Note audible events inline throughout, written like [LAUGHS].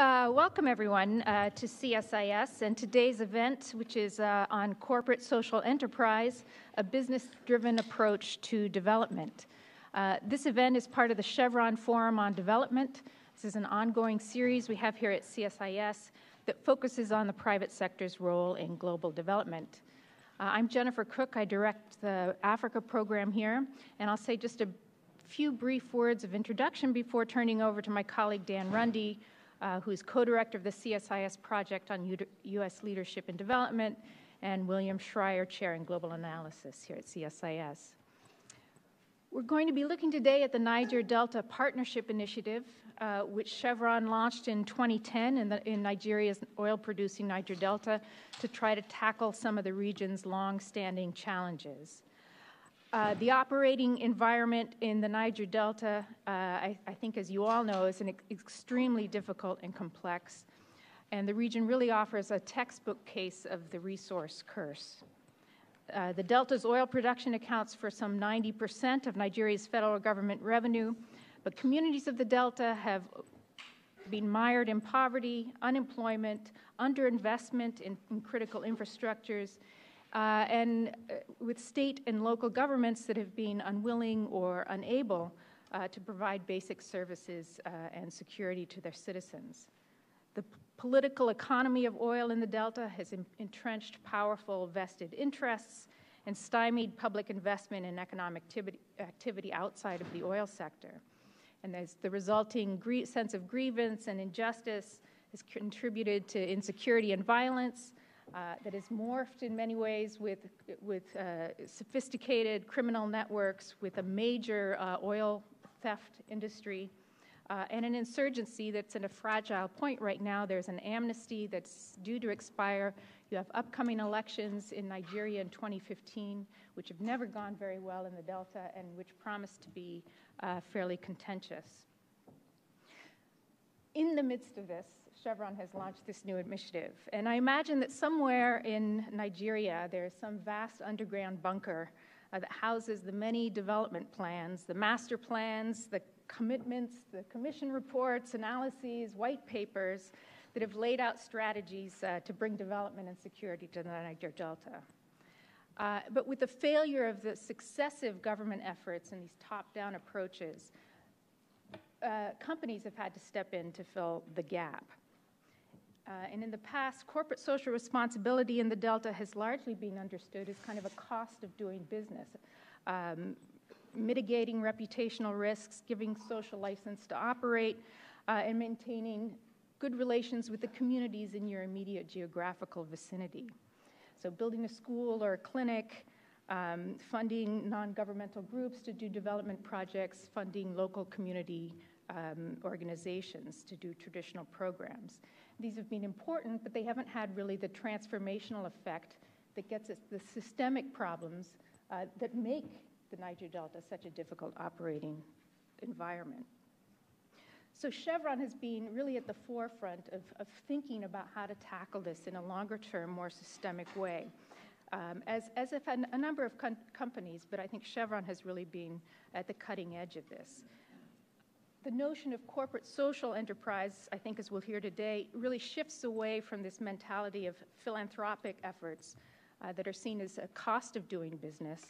Uh, welcome, everyone, uh, to CSIS and today's event, which is uh, on corporate social enterprise, a business driven approach to development. Uh, this event is part of the Chevron Forum on Development. This is an ongoing series we have here at CSIS that focuses on the private sector's role in global development. Uh, I'm Jennifer Cooke. I direct the Africa program here, and I'll say just a few brief words of introduction before turning over to my colleague Dan Runde uh, who's co-director of the CSIS project on U- U.S. leadership and development, and William Schreyer, chair in global analysis here at CSIS. We're going to be looking today at the Niger Delta Partnership Initiative, uh, which Chevron launched in 2010 in, the, in Nigeria's oil producing Niger Delta to try to tackle some of the region's long standing challenges. Uh, the operating environment in the Niger Delta, uh, I, I, think, as you all know, is an ex- extremely difficult and complex. And the region really offers a textbook case of the resource curse. Uh, the Delta's oil production accounts for some 90% of Nigeria's federal government revenue, but communities of the Delta have been mired in poverty, unemployment, underinvestment in, in critical infrastructures, uh, and uh, with state and local governments that have been unwilling or unable uh, to provide basic services uh, and security to their citizens. The political economy of oil in the Delta has entrenched powerful vested interests and stymied public investment in economic activity, activity outside of the oil sector. And the resulting sense of grievance and injustice has contributed to insecurity and violence, uh, that is morphed in many ways with, with uh, sophisticated criminal networks, with a major uh, oil theft industry, uh, and an insurgency that's in a fragile point right now. There's an amnesty that's due to expire. You have upcoming elections in Nigeria in 2015, which have never gone very well in the Delta and which promise to be uh, fairly contentious. In the midst of this, Chevron has launched this new initiative. And I imagine that somewhere in Nigeria, there's some vast underground bunker uh, that houses the many development plans, the master plans, the commitments, the commission reports, analyses, white papers that have laid out strategies uh, to bring development and security to the Niger Delta. Uh, but with the failure of the successive government efforts and these top down approaches, uh, companies have had to step in to fill the gap. Uh, and in the past, corporate social responsibility in the Delta has largely been understood as kind of a cost of doing business, um, mitigating reputational risks, giving social license to operate, uh, and maintaining good relations with the communities in your immediate geographical vicinity. So, building a school or a clinic, um, funding non governmental groups to do development projects, funding local community um, organizations to do traditional programs. These have been important, but they haven't had really the transformational effect that gets us the systemic problems uh, that make the Niger Delta such a difficult operating environment. So Chevron has been really at the forefront of, of thinking about how to tackle this in a longer term, more systemic way. Um, as, as if a, a number of com- companies, but I think Chevron has really been at the cutting edge of this the notion of corporate social enterprise, I think, as we'll hear today, really shifts away from this mentality of philanthropic efforts uh, that are seen as a cost of doing business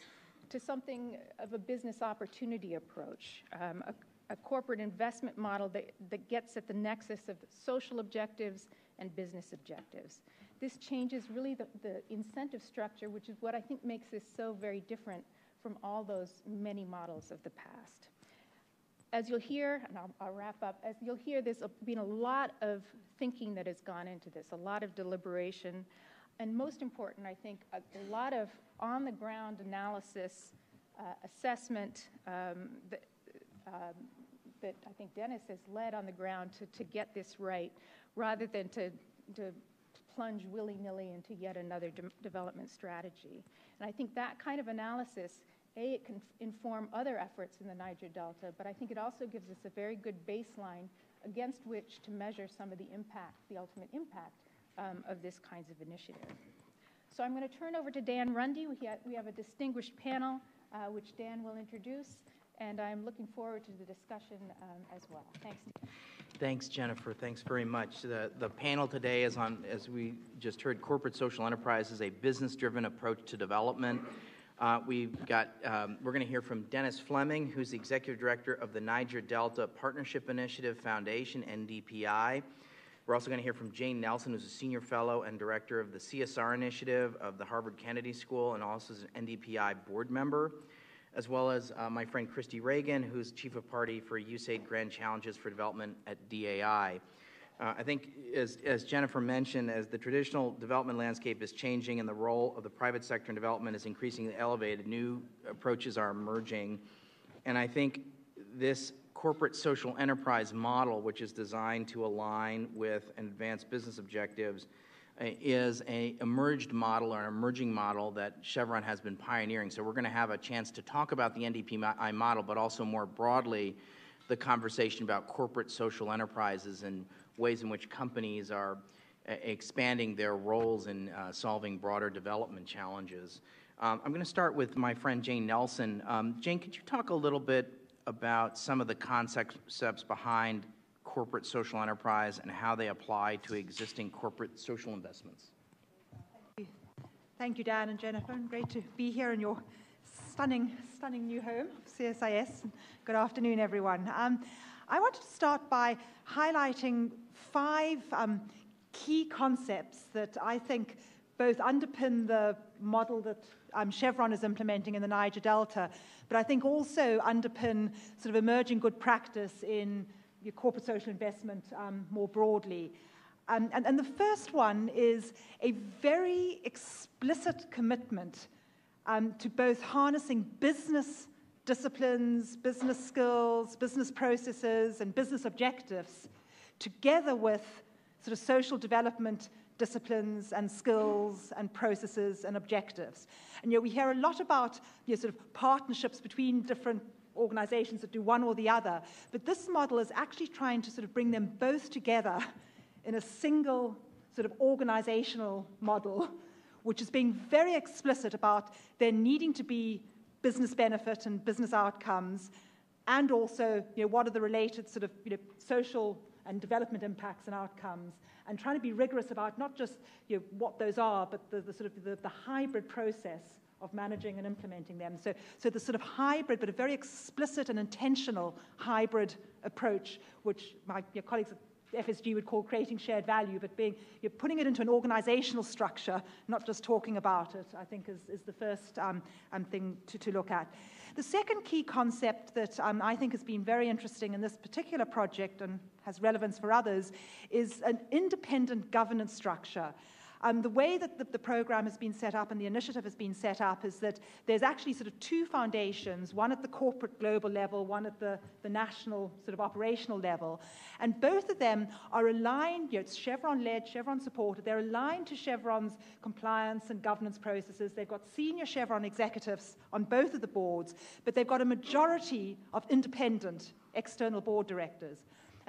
to something of a business opportunity approach, um, a, a, corporate investment model that, that gets at the nexus of social objectives and business objectives. This changes really the, the incentive structure, which is what I think makes this so very different from all those many models of the past as you'll hear, and I'll, I'll, wrap up, as you'll hear, there's been a lot of thinking that has gone into this, a lot of deliberation, and most important, I think, a, a lot of on the ground analysis, uh, assessment um, that, um, that I think Dennis has led on the ground to, to get this right, rather than to, to plunge willy nilly into yet another de- development strategy. And I think that kind of analysis a, it can inform other efforts in the Niger Delta, but I think it also gives us a very good baseline against which to measure some of the impact, the ultimate impact um, of this kinds of initiative. So I'm going to turn over to Dan Runde. We have, we have a distinguished panel, uh, which Dan will introduce. and I'm looking forward to the discussion um, as well. Thanks. Thanks, Jennifer. Thanks very much. The, the panel today is on, as we just heard, corporate social enterprise is a business driven approach to development. Uh, we've got, um, we're going to hear from Dennis Fleming, who's the executive director of the Niger Delta Partnership Initiative Foundation, NDPI. We're also going to hear from Jane Nelson, who's a senior fellow and director of the CSR initiative of the Harvard Kennedy School and also is an NDPI board member, as well as uh, my friend Christy Reagan, who's chief of party for USAID Grand Challenges for Development at DAI. Uh, I think, as, as, Jennifer mentioned, as the traditional development landscape is changing and the role of the private sector in development is increasingly elevated, new approaches are emerging. And I think this corporate social enterprise model, which is designed to align with and advance business objectives, uh, is a emerged model or an emerging model that Chevron has been pioneering. So we're going to have a chance to talk about the NDPI model, but also more broadly the conversation about corporate social enterprises and ways in which companies are uh, expanding their roles in uh, solving broader development challenges. Um, I'm going to start with my friend Jane Nelson. Um, Jane, could you talk a little bit about some of the concepts behind corporate social enterprise and how they apply to existing corporate social investments. Thank you, Thank you Dan and Jennifer. Great to be here in your stunning, stunning new home, CSIS. Good afternoon, everyone. Um, I wanted to start by highlighting five um, key concepts that I think both underpin the model that um, Chevron is implementing in the Niger Delta, but I think also underpin sort of emerging good practice in your corporate social investment um, more broadly. Um, and, and, the first one is a very explicit commitment um, to both harnessing business disciplines, business skills, business processes, and business objectives together with sort of social development disciplines and skills and processes and objectives. And you know, we hear a lot about you know, sort of partnerships between different organizations that do one or the other, but this model is actually trying to sort of bring them both together in a single sort of organizational model, which is being very explicit about there needing to be business benefit and business outcomes, and also you know, what are the related sort of you know, social and development impacts and outcomes, and trying to be rigorous about not just you know, what those are, but the, the sort of the, the hybrid process of managing and implementing them. So, so the sort of hybrid, but a very explicit and intentional hybrid approach, which my colleagues at FSG would call creating shared value, but being, you're putting it into an organizational structure, not just talking about it, I think is, is the first um, um, thing to, to look at. The second key concept that um, I think has been very interesting in this particular project and has relevance for others is an independent governance structure. Um, the way that the, the, program has been set up and the initiative has been set up is that there's actually sort of two foundations, one at the corporate global level, one at the, the national sort of operational level. And both of them are aligned, you know, it's Chevron led, Chevron supported, they're aligned to Chevron's compliance and governance processes. They've got senior Chevron executives on both of the boards, but they've got a majority of independent external board directors.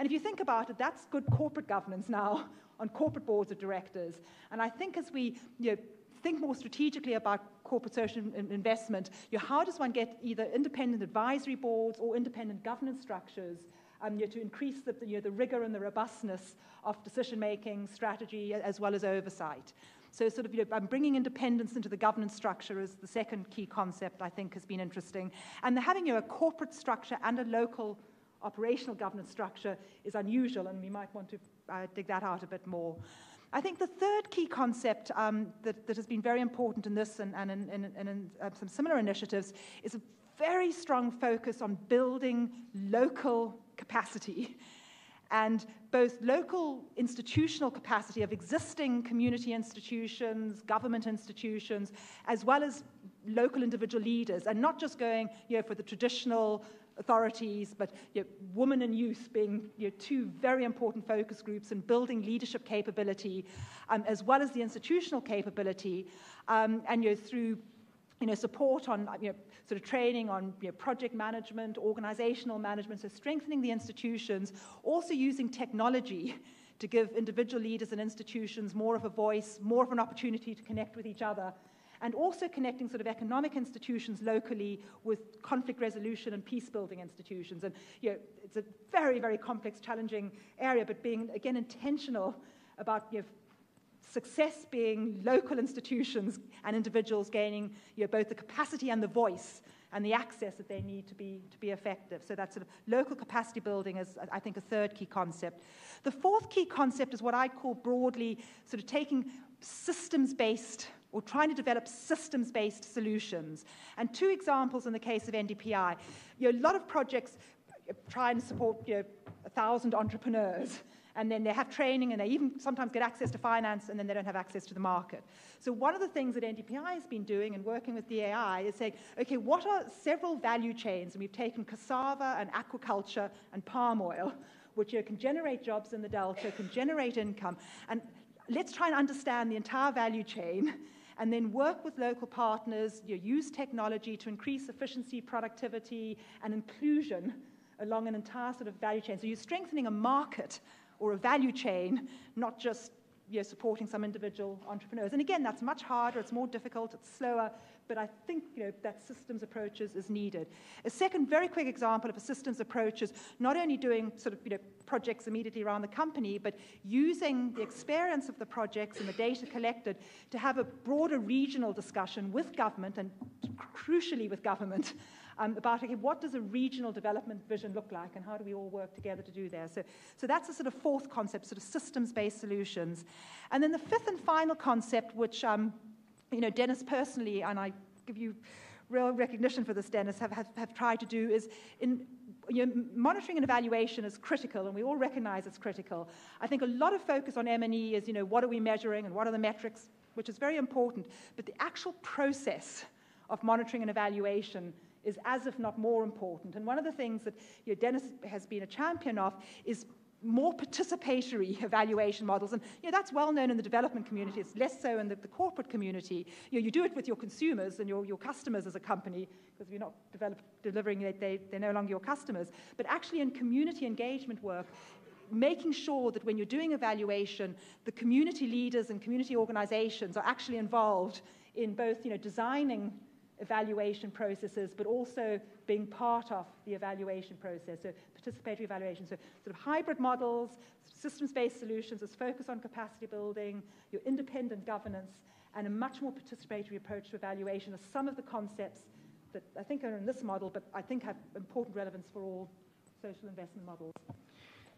And if you think about it, that's good corporate governance now [LAUGHS] on corporate boards of directors. And I think as we you know, think more strategically about corporate social investment, you know, how does one get either independent advisory boards or independent governance structures um, you know, to increase the, you know, the rigor and the robustness of decision making, strategy, as well as oversight? So, sort of, you know, bringing independence into the governance structure is the second key concept I think has been interesting. And having you know, a corporate structure and a local operational governance structure is unusual, and we might want to uh, dig that out a bit more. I think the third key concept um, that, that, has been very important in this and, and in, in, in uh, some similar initiatives is a very strong focus on building local capacity and both local institutional capacity of existing community institutions, government institutions, as well as local individual leaders, and not just going you know, for the traditional authorities, but you know, women and youth being you know, two very important focus groups in building leadership capability, um, as well as the institutional capability, um, and you know, through you know, support on you know, sort of training on you know, project management, organizational management, so strengthening the institutions, also using technology to give individual leaders and institutions more of a voice, more of an opportunity to connect with each other, and also connecting sort of economic institutions locally with conflict resolution and peace building institutions. And you know, it's a very, very complex, challenging area, but being, again, intentional about you know, success being local institutions and individuals gaining you know, both the capacity and the voice and the access that they need to be, to be effective. So that sort of local capacity building is, I think, a third key concept. The fourth key concept is what I call broadly sort of taking systems based or trying to develop systems based solutions. And two examples in the case of NDPI. You know, a lot of projects try and support you know, a thousand entrepreneurs and then they have training and they even sometimes get access to finance and then they don't have access to the market. So one of the things that NDPI has been doing and working with DAI is saying, okay, what are several value chains? And we've taken cassava and aquaculture and palm oil, which can generate jobs in the Delta, can generate income, and let's try and understand the entire value chain and then work with local partners, you use technology to increase efficiency, productivity, and inclusion along an entire sort of value chain. So you're strengthening a market or a value chain, not just you know, supporting some individual entrepreneurs. And again, that's much harder, it's more difficult, it's slower, but I think you know, that systems approaches is needed. A second very quick example of a systems approach is not only doing sort of you know, projects immediately around the company, but using the experience of the projects and the data collected to have a broader regional discussion with government and crucially with government um, about okay, what does a regional development vision look like and how do we all work together to do that. So, so that's a sort of fourth concept, sort of systems-based solutions. And then the fifth and final concept, which um, you know, Dennis personally, and I give you real recognition for this, Dennis, have, have, have tried to do is in you know, monitoring and evaluation is critical, and we all recognize it's critical. I think a lot of focus on M&E is, you know, what are we measuring and what are the metrics, which is very important. But the actual process of monitoring and evaluation is as if not more important. And one of the things that you know, Dennis has been a champion of is more participatory evaluation models. And you know, that's well known in the development community. It's less so in the, the corporate community. You, know, you do it with your consumers and your, your customers as a company, because you're not develop, delivering it, they, they're no longer your customers. But actually in community engagement work, making sure that when you're doing evaluation, the community leaders and community organizations are actually involved in both you know, designing evaluation processes, but also being part of the evaluation process, so participatory evaluation. So sort of hybrid models, systems-based solutions, as focus on capacity building, your independent governance, and a much more participatory approach to evaluation are some of the concepts that I think are in this model, but I think have important relevance for all social investment models.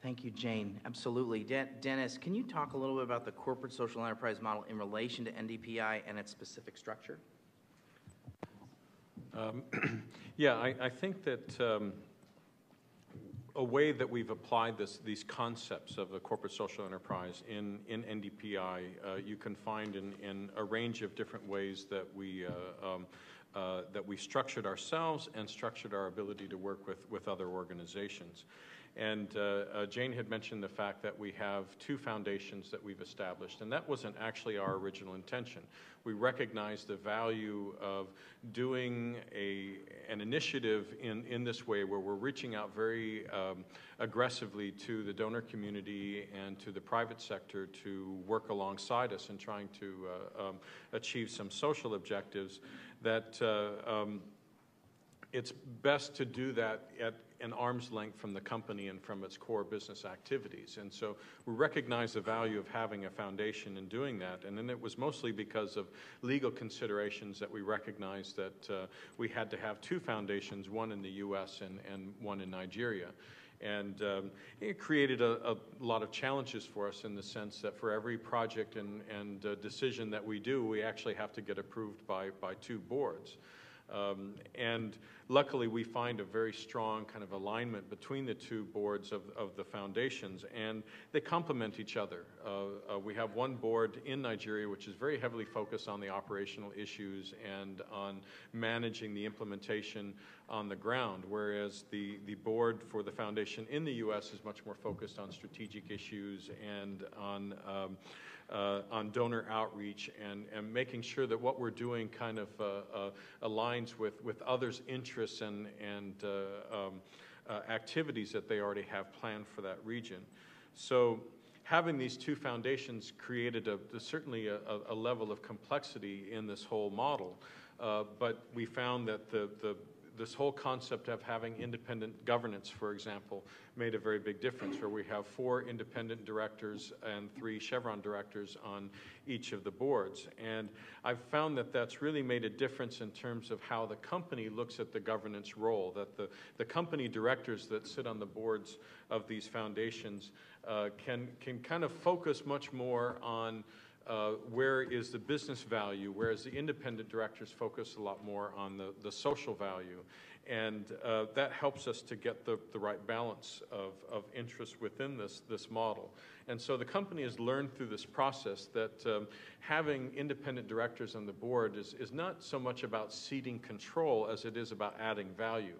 Thank you, Jane. Absolutely. De- Dennis, can you talk a little bit about the corporate social enterprise model in relation to NDPI and its specific structure? Um, [CLEARS THROAT] yeah, I, I, think that um, a way that we've applied this, these concepts of the corporate social enterprise in, in NDPI, uh, you can find in, in a range of different ways that we, uh, um, uh, that we structured ourselves and structured our ability to work with, with other organizations. And uh, uh, Jane had mentioned the fact that we have two foundations that we've established, and that wasn't actually our original intention. We recognize the value of doing a, an initiative in, in this way where we're reaching out very um, aggressively to the donor community and to the private sector to work alongside us in trying to uh, um, achieve some social objectives that uh, um, it's best to do that at an arm's length from the company and from its core business activities. And so we recognize the value of having a foundation in doing that. And then it was mostly because of legal considerations that we recognized that uh, we had to have two foundations, one in the US and, and one in Nigeria. And um, it created a, a, lot of challenges for us in the sense that for every project and, and uh, decision that we do, we actually have to get approved by, by two boards. Um, and luckily, we find a very strong kind of alignment between the two boards of, of the foundations, and they complement each other. Uh, uh, we have one board in Nigeria which is very heavily focused on the operational issues and on managing the implementation on the ground, whereas the, the board for the foundation in the U.S. is much more focused on strategic issues and on um, uh, on donor outreach and, and making sure that what we're doing kind of uh, uh, aligns with, with others' interests and, and uh, um, uh, activities that they already have planned for that region. So having these two foundations created a, certainly a, a, level of complexity in this whole model. Uh, but we found that the, the this whole concept of having independent governance, for example, made a very big difference, where we have four independent directors and three Chevron directors on each of the boards. And I've found that that's really made a difference in terms of how the company looks at the governance role, that the, the company directors that sit on the boards of these foundations uh, can, can kind of focus much more on uh, where is the business value, whereas the independent directors focus a lot more on the, the social value. And uh, that helps us to get the, the right balance of, of interest within this, this model. And so the company has learned through this process that um, having independent directors on the board is, is not so much about ceding control as it is about adding value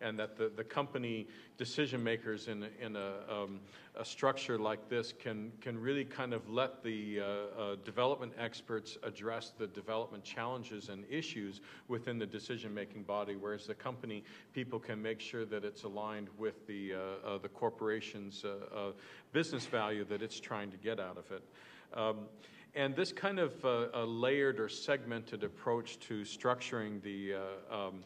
and that the, the company decision makers in, in a, um, a structure like this can, can really kind of let the uh, uh, development experts address the development challenges and issues within the decision making body, whereas the company people can make sure that it's aligned with the, uh, uh the corporation's uh, uh, business value that it's trying to get out of it. Um, and this kind of layered or segmented approach to structuring the um,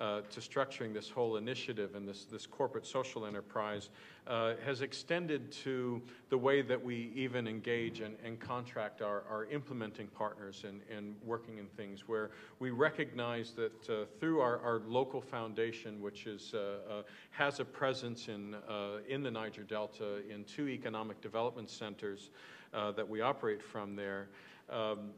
uh, to structuring this whole initiative and this, this corporate social enterprise uh, has extended to the way that we even engage and, and contract our, our implementing partners and, and working in things where we recognize that uh, through our, our local foundation, which is, uh, uh, has a presence in, in the Niger Delta in two economic development centers that we operate from there, um,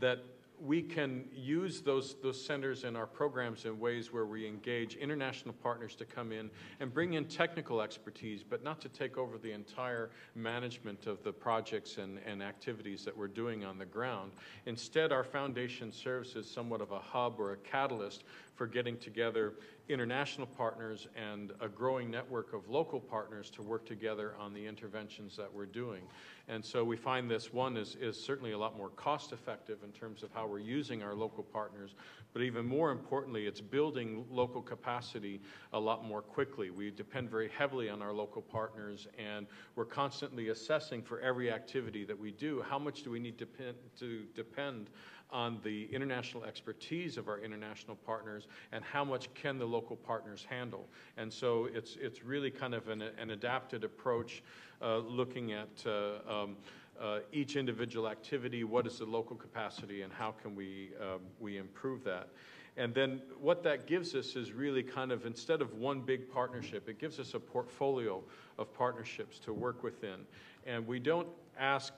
that we can use those, those centers in our programs in ways where we engage international partners to come in and bring in technical expertise, but not to take over the entire management of the projects and, and activities that we're doing on the ground. Instead, our foundation serves as somewhat of a hub or a catalyst for getting together international partners and a growing network of local partners to work together on the interventions that we're doing. And so we find this one is, is certainly a lot more cost effective in terms of how we're using our local partners, but even more importantly, it's building local capacity a lot more quickly. We depend very heavily on our local partners, and we're constantly assessing for every activity that we do how much do we need to, to depend on the international expertise of our international partners and how much can the local partners handle. And so it's, it's really kind of an, an adapted approach uh, looking at uh, um, uh, each individual activity, what is the local capacity, and how can we, um, we improve that. And then what that gives us is really kind of instead of one big partnership, it gives us a portfolio of partnerships to work within. And we don't ask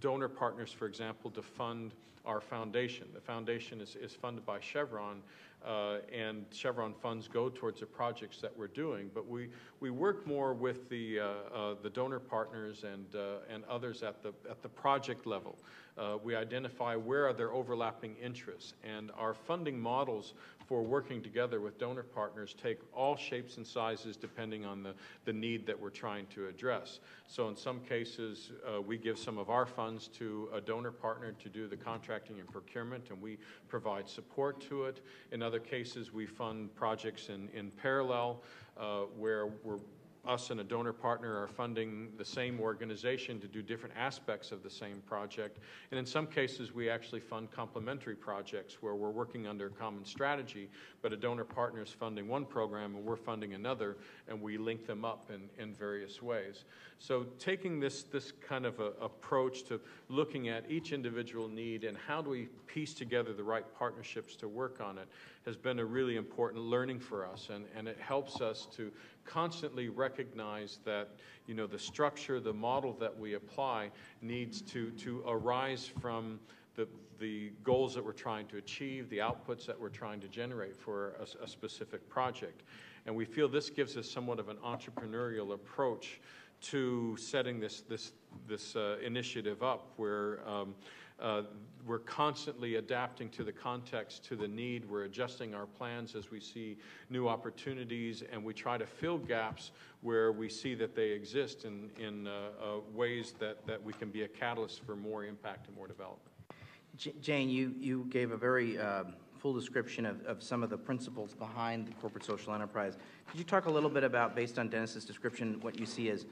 donor partners, for example, to fund our foundation. The foundation is, is funded by Chevron, uh, and Chevron funds go towards the projects that we're doing. But we, we work more with the, uh, uh, the donor partners and, uh, and others at the, at the project level. Uh, we identify where are there overlapping interests, and our funding models for working together with donor partners take all shapes and sizes depending on the, the need that we're trying to address. So in some cases, uh, we give some of our funds to a donor partner to do the contracting and procurement, and we provide support to it. In other cases, we fund projects in, in parallel uh, where we're us and a donor partner are funding the same organization to do different aspects of the same project. And in some cases, we actually fund complementary projects where we're working under a common strategy, but a donor partner is funding one program and we're funding another, and we link them up in, in various ways. So taking this, this kind of a, approach to looking at each individual need and how do we piece together the right partnerships to work on it has been a really important learning for us, and, and it helps us to constantly recognize that you know the structure, the model that we apply needs to, to arise from the, the goals that we're trying to achieve, the outputs that we're trying to generate for a, a specific project. And we feel this gives us somewhat of an entrepreneurial approach to setting this, this, this uh, initiative up where um, uh, we're constantly adapting to the context, to the need. We're adjusting our plans as we see new opportunities, and we try to fill gaps where we see that they exist in, in uh, uh, ways that, that we can be a catalyst for more impact and more development. Jane, you, you gave a very uh, full description of, of some of the principles behind the corporate social enterprise. Could you talk a little bit about, based on Dennis's description, what you see as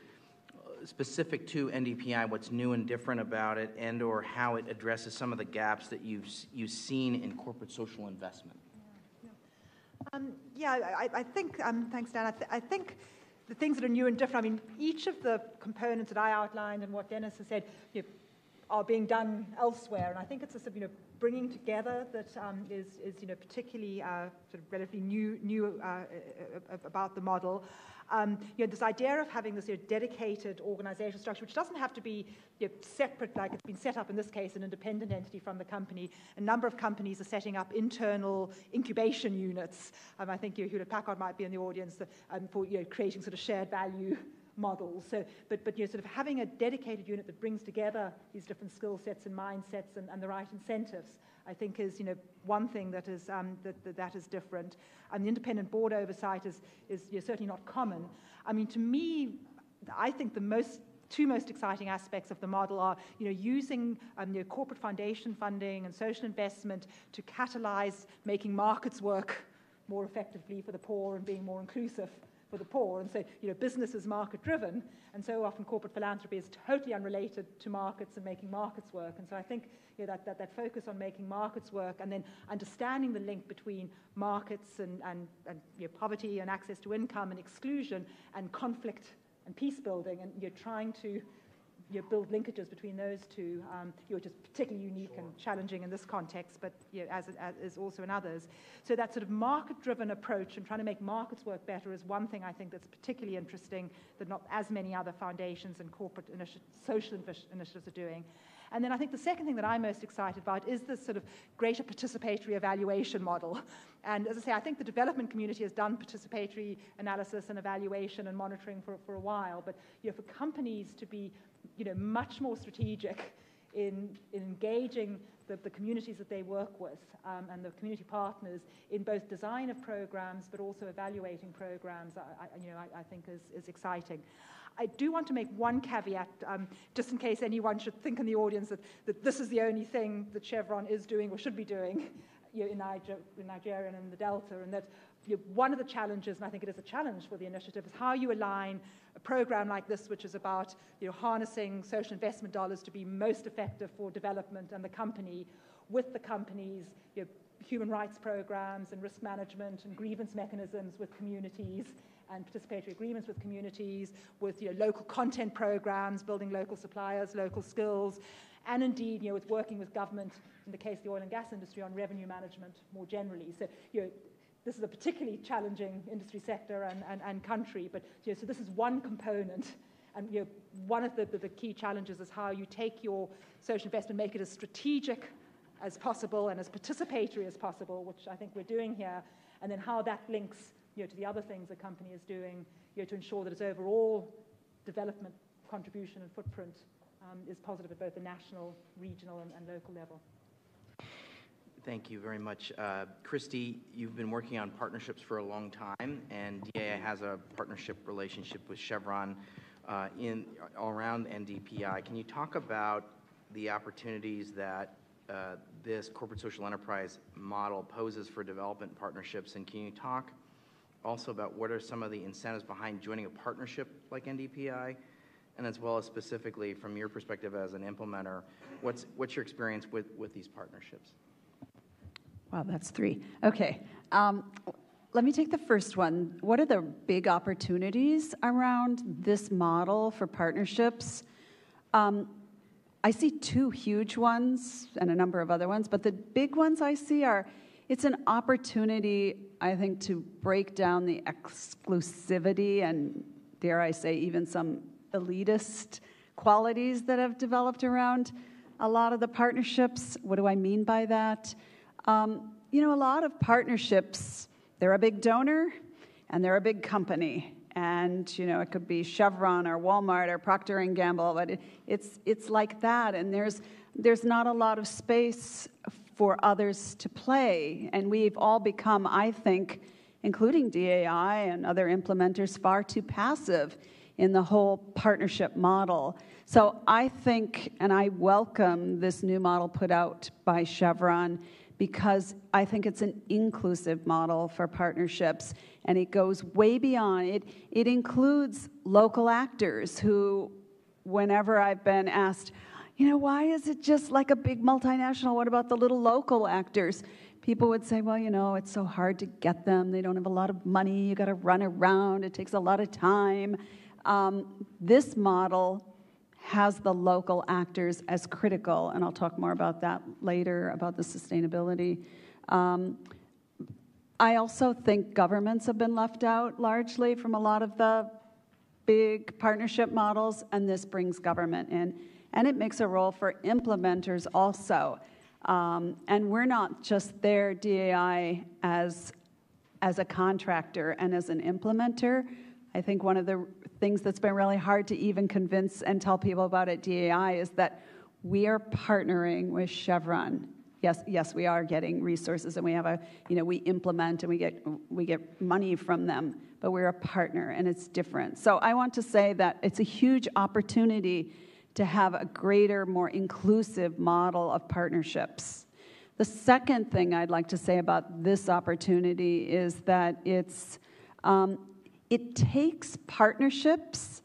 specific to NDPI, what's new and different about it, and or how it addresses some of the gaps that you've, you've seen in corporate social investment. Um, yeah, I, I think, um, thanks, Dan. I, th- I, think the things that are new and different, I mean, each of the components that I outlined and what Dennis has said you know, are being done elsewhere. And I think it's a you know, bringing together that um, is, is, you know, particularly uh, sort of relatively new, new uh, uh, uh about the model um, you know, this idea of having this you know, dedicated organizational structure, which doesn't have to be you know, separate, like it's been set up in this case, an independent entity from the company. A number of companies are setting up internal incubation units. Um, I think you know, Hewlett Packard might be in the audience um, for you know, creating sort of shared value models. So, but, but you know, sort of having a dedicated unit that brings together these different skill sets and mindsets and, and the right incentives I think is you know one thing that is um, that, that, that is different. And the independent board oversight is is you know, certainly not common. I mean, to me, I think the most two most exciting aspects of the model are you know, using um, you know, corporate foundation funding and social investment to catalyze making markets work more effectively for the poor and being more inclusive for the poor. And so, you know, business is market driven, and so often corporate philanthropy is totally unrelated to markets and making markets work. And so I think you know, that, that, that focus on making markets work and then understanding the link between markets and, and, and you know, poverty and access to income and exclusion and conflict and peace building and you're trying to you build linkages between those two, um, you're just particularly unique sure. and challenging in this context, but you know, as, as is also in others. So that sort of market-driven approach and trying to make markets work better is one thing I think that's particularly interesting that not as many other foundations and corporate initi- social initiatives are doing. And then I think the second thing that I'm most excited about is this sort of greater participatory evaluation model. And as I say, I think the development community has done participatory analysis and evaluation and monitoring for, for a while, but you know, for companies to be you know, much more strategic in, in engaging the, the, communities that they work with um, and the community partners in both design of programs but also evaluating programs, I, I you know, I, I, think is, is exciting. I do want to make one caveat, um, just in case anyone should think in the audience that, that this is the only thing that Chevron is doing or should be doing you know, in, Niger, in Nigeria and in the Delta, and that you know, one of the challenges, and I think it is a challenge for the initiative, is how you align a program like this, which is about you know, harnessing social investment dollars to be most effective for development and the company, with the company's you know, human rights programs and risk management and grievance mechanisms with communities and participatory agreements with communities, with you know, local content programs, building local suppliers, local skills, and indeed, you know, with working with government, in the case of the oil and gas industry, on revenue management more generally. So, you know, this is a particularly challenging industry sector and, and, and country, but you know, so this is one component. And you know, one of the, the, the key challenges is how you take your social investment, make it as strategic as possible and as participatory as possible, which I think we're doing here, and then how that links you know, to the other things the company is doing you know, to ensure that its overall development contribution and footprint um, is positive at both the national, regional, and, and local level. Thank you very much. Uh, Christy, you've been working on partnerships for a long time, and DAI has a partnership relationship with Chevron uh, in around NDPI. Can you talk about the opportunities that uh, this corporate social enterprise model poses for development partnerships, and can you talk also about what are some of the incentives behind joining a partnership like NDPI, and as well as specifically from your perspective as an implementer, what's, what's your experience with, with these partnerships? Wow, that's three. Okay. Um, let me take the first one. What are the big opportunities around this model for partnerships? Um, I see two huge ones and a number of other ones, but the big ones I see are it's an opportunity, I think, to break down the exclusivity and, dare I say, even some elitist qualities that have developed around a lot of the partnerships. What do I mean by that? Um, you know, a lot of partnerships, they're a big donor and they're a big company. And, you know, it could be Chevron or Walmart or Procter & Gamble, but it, it's, it's like that. And there's, there's not a lot of space for others to play. And we've all become, I think, including DAI and other implementers, far too passive in the whole partnership model. So I think, and I welcome this new model put out by Chevron because I think it's an inclusive model for partnerships and it goes way beyond it. It includes local actors who whenever I've been asked, you know, why is it just like a big multinational? What about the little local actors? People would say, well, you know, it's so hard to get them. They don't have a lot of money. You got to run around. It takes a lot of time. Um, this model has the local actors as critical, and I'll talk more about that later about the sustainability. Um, I also think governments have been left out largely from a lot of the big partnership models, and this brings government in. And it makes a role for implementers also. Um, and we're not just there, DAI, as, as a contractor and as an implementer. I think one of the things that's been really hard to even convince and tell people about at DAI is that we are partnering with Chevron. Yes, yes, we are getting resources and we have a, you know, we implement and we get we get money from them, but we're a partner and it's different. So I want to say that it's a huge opportunity to have a greater, more inclusive model of partnerships. The second thing I'd like to say about this opportunity is that it's um, it takes partnerships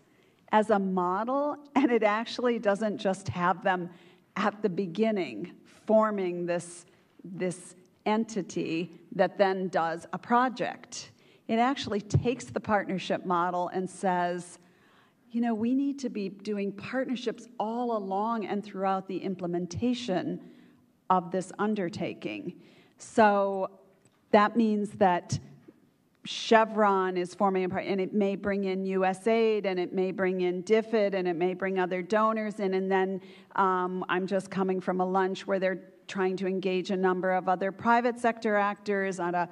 as a model, and it actually doesn't just have them at the beginning forming this, this entity that then does a project. It actually takes the partnership model and says, you know, we need to be doing partnerships all along and throughout the implementation of this undertaking. So that means that Chevron is forming a part, and it may bring in USAID, and it may bring in DFID, and it may bring other donors in. And then um, I'm just coming from a lunch where they're trying to engage a number of other private sector actors at a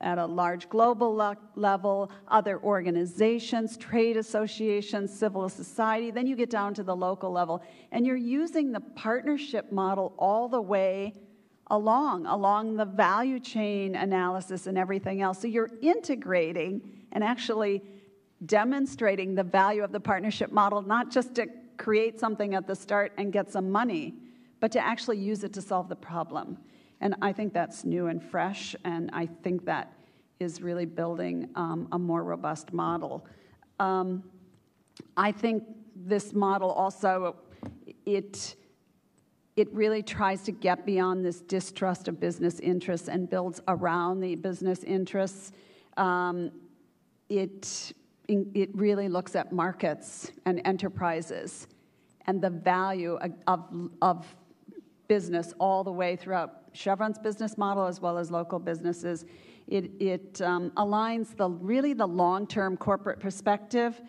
at a large global le- level, other organizations, trade associations, civil society. Then you get down to the local level, and you're using the partnership model all the way along, along the value chain analysis and everything else. So you're integrating and actually demonstrating the value of the partnership model, not just to create something at the start and get some money, but to actually use it to solve the problem. And I think that's new and fresh, and I think that is really building um, a more robust model. Um, I think this model also, it it really tries to get beyond this distrust of business interests and builds around the business interests. Um, it, it really looks at markets and enterprises and the value of, of business all the way throughout Chevron's business model as well as local businesses. It, it um, aligns the really the long-term corporate perspective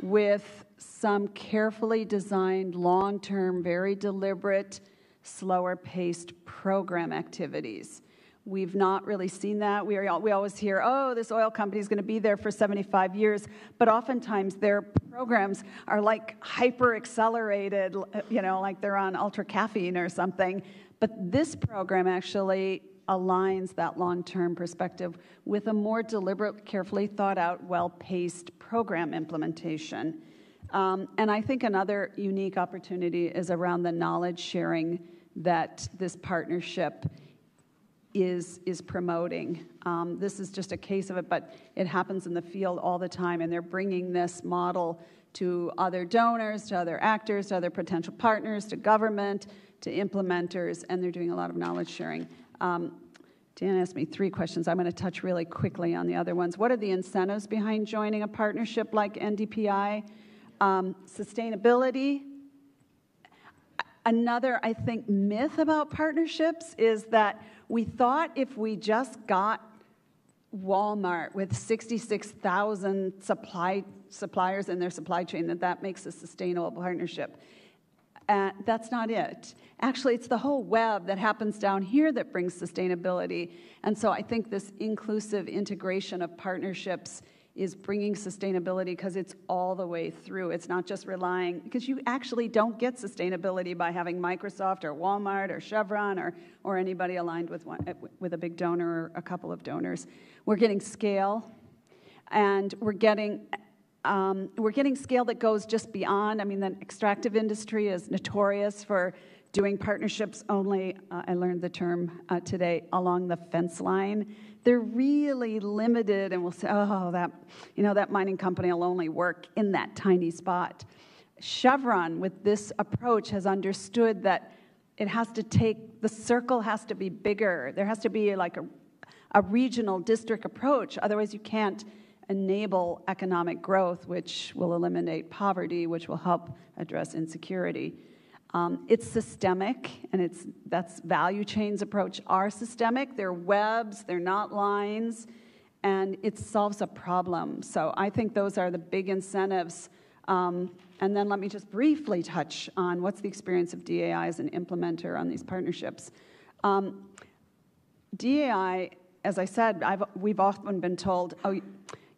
with some carefully designed, long-term, very deliberate slower paced program activities. We've not really seen that. We, are, we always hear, oh, this oil company is going to be there for 75 years, but oftentimes their programs are like hyper accelerated, you know, like they're on ultra caffeine or something. But this program actually aligns that long term perspective with a more deliberate, carefully thought out, well paced program implementation. Um, and I think another unique opportunity is around the knowledge sharing that this partnership is, is promoting. Um, this is just a case of it, but it happens in the field all the time, and they're bringing this model to other donors, to other actors, to other potential partners, to government, to implementers, and they're doing a lot of knowledge sharing. Um, Dan asked me three questions. I'm going to touch really quickly on the other ones. What are the incentives behind joining a partnership like NDPI? Um, sustainability, Another, I think, myth about partnerships is that we thought if we just got Walmart with 66,000 supply, suppliers in their supply chain, that that makes a sustainable partnership. Uh, that's not it. Actually, it's the whole web that happens down here that brings sustainability. And so I think this inclusive integration of partnerships is bringing sustainability because it's all the way through. It's not just relying, because you actually don't get sustainability by having Microsoft or Walmart or Chevron or, or anybody aligned with, one, with a big donor or a couple of donors. We're getting scale, and we're getting um, we're getting scale that goes just beyond. I mean, the extractive industry is notorious for doing partnerships only. Uh, I learned the term uh, today along the fence line they're really limited and we'll say, oh, that, you know, that mining company will only work in that tiny spot. Chevron, with this approach, has understood that it has to take, the circle has to be bigger. There has to be like a, a regional district approach. Otherwise, you can't enable economic growth, which will eliminate poverty, which will help address insecurity. Um, it's systemic, and it's that's value chains approach are systemic. They're webs, they're not lines, and it solves a problem. So I think those are the big incentives. Um, and then let me just briefly touch on what's the experience of DAI as an implementer on these partnerships. Um, DAI, as I said, I've, we've often been told, oh,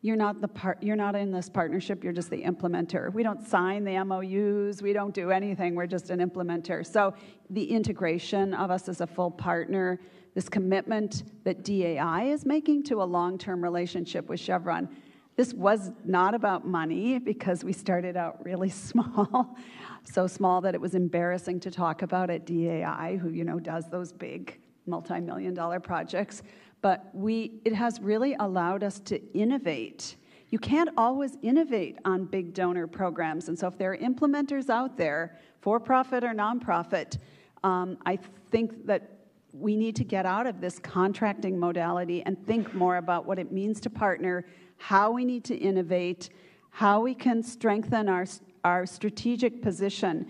you're not the part you're not in this partnership you're just the implementer. We don't sign the mous we don't do anything we're just an implementer. So the integration of us as a full partner this commitment that dai is making to a long-term relationship with chevron this was not about money because we started out really [LAUGHS] small so small that it was embarrassing to talk about at dai who you know does those big multi-million dollar projects but we, it has really allowed us to innovate. You can't always innovate on big donor programs. And so, if there are implementers out there, for profit or nonprofit, um, I think that we need to get out of this contracting modality and think more about what it means to partner, how we need to innovate, how we can strengthen our, our strategic position.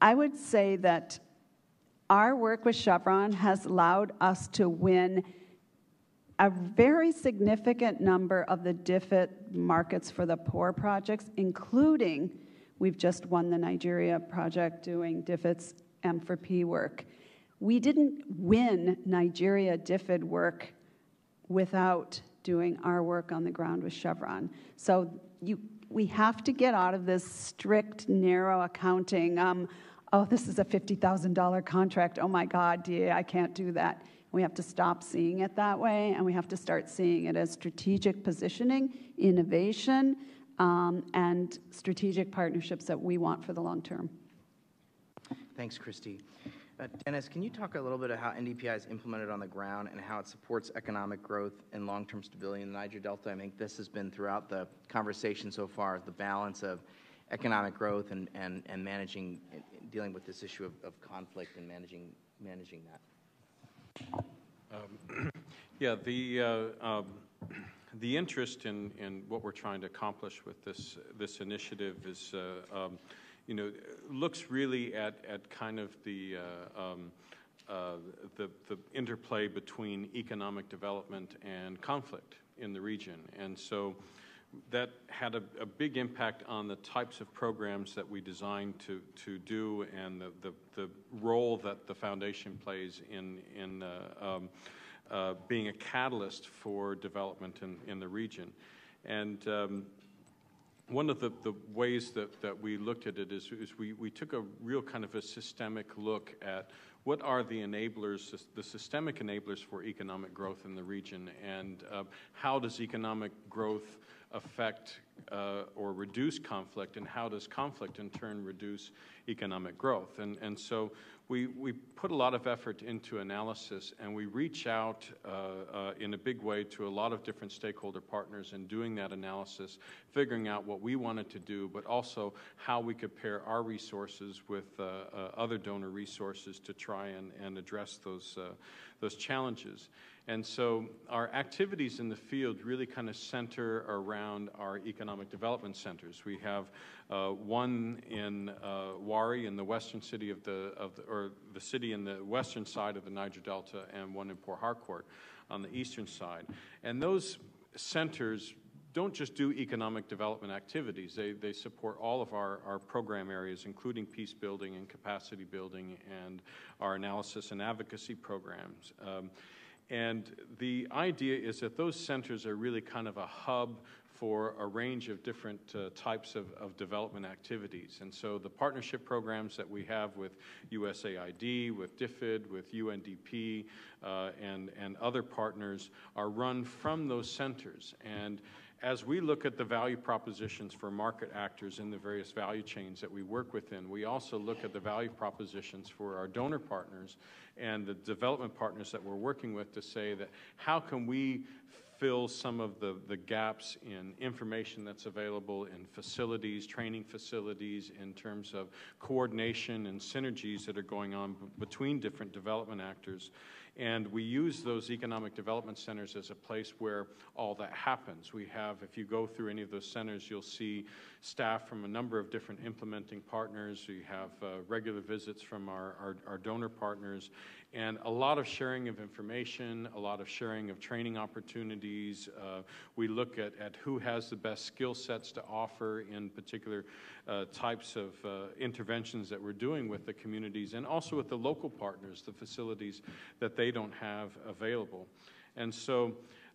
I would say that our work with Chevron has allowed us to win a very significant number of the DFID markets for the poor projects, including we've just won the Nigeria project doing DFID's M4P work. We didn't win Nigeria DFID work without doing our work on the ground with Chevron. So you, we have to get out of this strict, narrow accounting. Um, oh, this is a $50,000 contract. Oh my God, DAI can't do that. We have to stop seeing it that way, and we have to start seeing it as strategic positioning, innovation, um, and strategic partnerships that we want for the long term. Thanks, Christy. Uh, Dennis, can you talk a little bit about how NDPI is implemented on the ground and how it supports economic growth and long-term stability in the Niger Delta? I think this has been throughout the conversation so far, the balance of economic growth and, and, and managing, dealing with this issue of, of conflict and managing, managing that. Um, [CLEARS THROAT] yeah, the, uh, um, the interest in, in what we're trying to accomplish with this, this initiative is, uh, um, you know, looks really at, at kind of the, uh, um, uh, the, the interplay between economic development and conflict in the region. And so that had a, a, big impact on the types of programs that we designed to, to do and the, the, the role that the foundation plays in, in uh, um, uh, being a catalyst for development in, in the region. And um, one of the, the ways that, that we looked at it is, is we, we took a real kind of a systemic look at what are the enablers, the systemic enablers for economic growth in the region, and uh, how does economic growth affect uh, or reduce conflict, and how does conflict in turn reduce economic growth? And, and so we, we put a lot of effort into analysis, and we reach out uh, uh, in a big way to a lot of different stakeholder partners in doing that analysis, figuring out what we wanted to do, but also how we could pair our resources with uh, uh, other donor resources to try and, and address those, uh, those challenges. And so our activities in the field really kind of center around our economic development centers. We have uh, one in uh, Warri in the western city of the, of the, or the city in the western side of the Niger Delta, and one in Port Harcourt on the eastern side. And those centers don't just do economic development activities. They, they support all of our, our program areas, including peace building and capacity building and our analysis and advocacy programs. Um, and the idea is that those centers are really kind of a hub for a range of different uh, types of, of, development activities. And so the partnership programs that we have with USAID, with DFID, with UNDP, uh, and, and other partners are run from those centers. And as we look at the value propositions for market actors in the various value chains that we work within, we also look at the value propositions for our donor partners and the development partners that we're working with to say that how can we fill some of the, the gaps in information that's available in facilities, training facilities, in terms of coordination and synergies that are going on between different development actors. And we use those economic development centers as a place where all that happens. We have, if you go through any of those centers, you'll see staff from a number of different implementing partners. We have uh, regular visits from our, our, our donor partners, and a lot of sharing of information, a lot of sharing of training opportunities. Uh, we look at, at who has the best skill sets to offer in particular uh, types of uh, interventions that we're doing with the communities and also with the local partners, the facilities that they don't have available. And so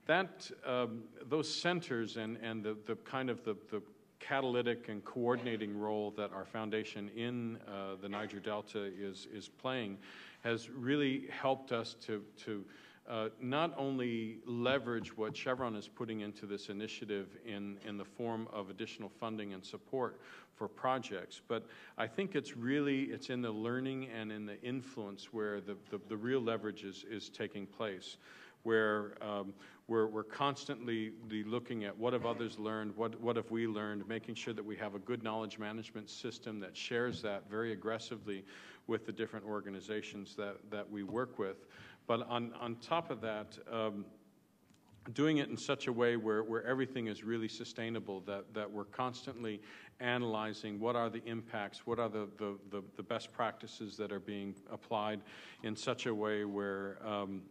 that, um, those centers and, and the, the kind of the, the catalytic and coordinating role that our foundation in uh, the Niger Delta is, is playing has really helped us to, to uh, not only leverage what Chevron is putting into this initiative in, in the form of additional funding and support for projects, but I think it's really it's in the learning and in the influence where the, the, the real leverage is, is taking place where um, we're, we're constantly looking at what have others learned, what, what have we learned, making sure that we have a good knowledge management system that shares that very aggressively with the different organizations that, that we work with. But on, on top of that, um, doing it in such a way where, where everything is really sustainable, that, that we're constantly analyzing what are the impacts, what are the, the, the, the best practices that are being applied in such a way where um,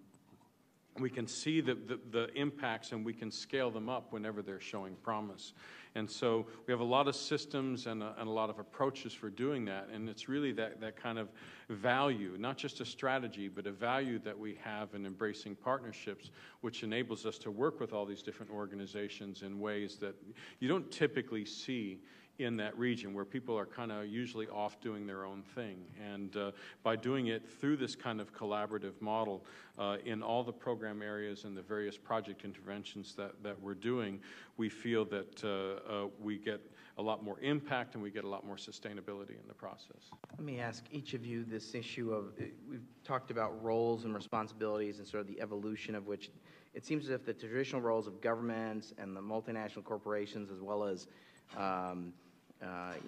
we can see the, the, the, impacts and we can scale them up whenever they're showing promise. And so we have a lot of systems and a, and a, lot of approaches for doing that. And it's really that, that kind of value, not just a strategy, but a value that we have in embracing partnerships, which enables us to work with all these different organizations in ways that you don't typically see in that region where people are kind of usually off doing their own thing. And uh, by doing it through this kind of collaborative model uh, in all the program areas and the various project interventions that, that we're doing, we feel that uh, uh we get a lot more impact and we get a lot more sustainability in the process. Let me ask each of you this issue of uh, we've talked about roles and responsibilities and sort of the evolution of which it seems as if the traditional roles of governments and the multinational corporations, as well as um,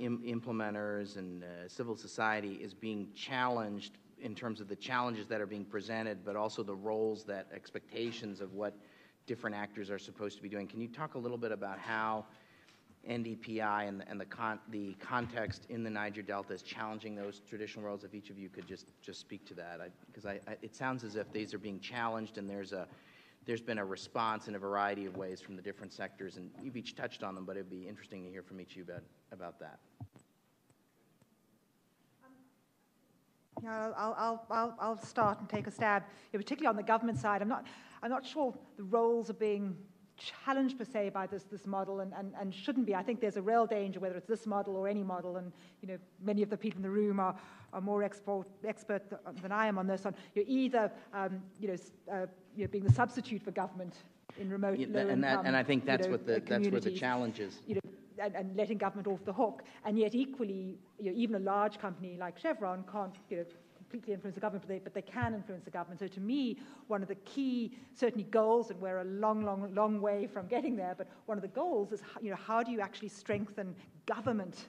Im- implementers and uh, civil society is being challenged in terms of the challenges that are being presented, but also the roles that expectations of what different actors are supposed to be doing. Can you talk a little bit about how NDPI and, and the, con- the context in the Niger Delta is challenging those traditional roles? If each of you could just, just speak to that, because it sounds as if these are being challenged and there's a there's been a response in a variety of ways from the different sectors, and you've each touched on them, but it'd be interesting to hear from each of you about, about that. Yeah, I'll, I'll, I'll, I'll start and take a stab, yeah, particularly on the government side. I'm not, I'm not sure the roles are being challenged per se by this, this model and, and, and shouldn't be. I think there's a real danger, whether it's this model or any model, and you know, many of the people in the room are, are more expert, expert than I am on this. On you're either um, you know, uh, you know, being the substitute for government in remote yeah, and, that, and I think that's you know, what the that's where the challenge is. You know, and, and, letting government off the hook, and yet equally, you know, even a large company like Chevron can't you know, completely influence the government, but they, but they can influence the government. So to me, one of the key, certainly goals, and we're a long, long, long way from getting there, but one of the goals is, you know, how do you actually strengthen government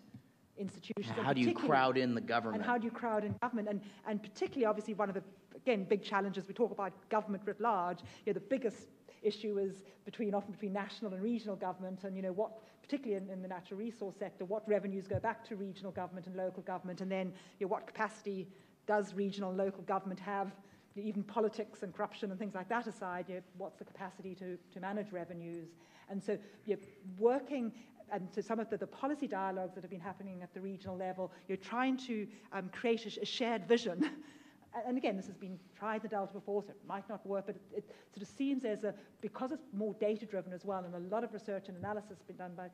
institutions? How do you crowd in the government? And how do you crowd in government? And, and particularly, obviously, one of the, again, big challenges, we talk about government writ large, you know, the biggest issue is between, often between national and regional government, and, you know, what, particularly in, in, the natural resource sector, what revenues go back to regional government and local government, and then you know, what capacity does regional and local government have, even politics and corruption and things like that aside, you know, what's the capacity to, to manage revenues? And so you know, working and to some of the, the, policy dialogues that have been happening at the regional level, you're trying to um, create a, a, shared vision and again, this has been tried in the Delta before, so it might not work, but it, it sort of seems there's a, because it's more data driven as well, and a lot of research and analysis has been done by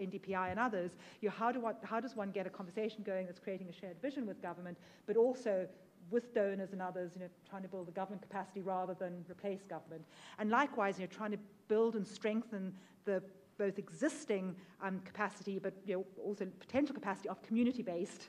NDPI and others, you know, how, do one, how does one get a conversation going that's creating a shared vision with government, but also with donors and others, you know, trying to build the government capacity rather than replace government. And likewise, you know, trying to build and strengthen the both existing um, capacity, but you know, also potential capacity of community-based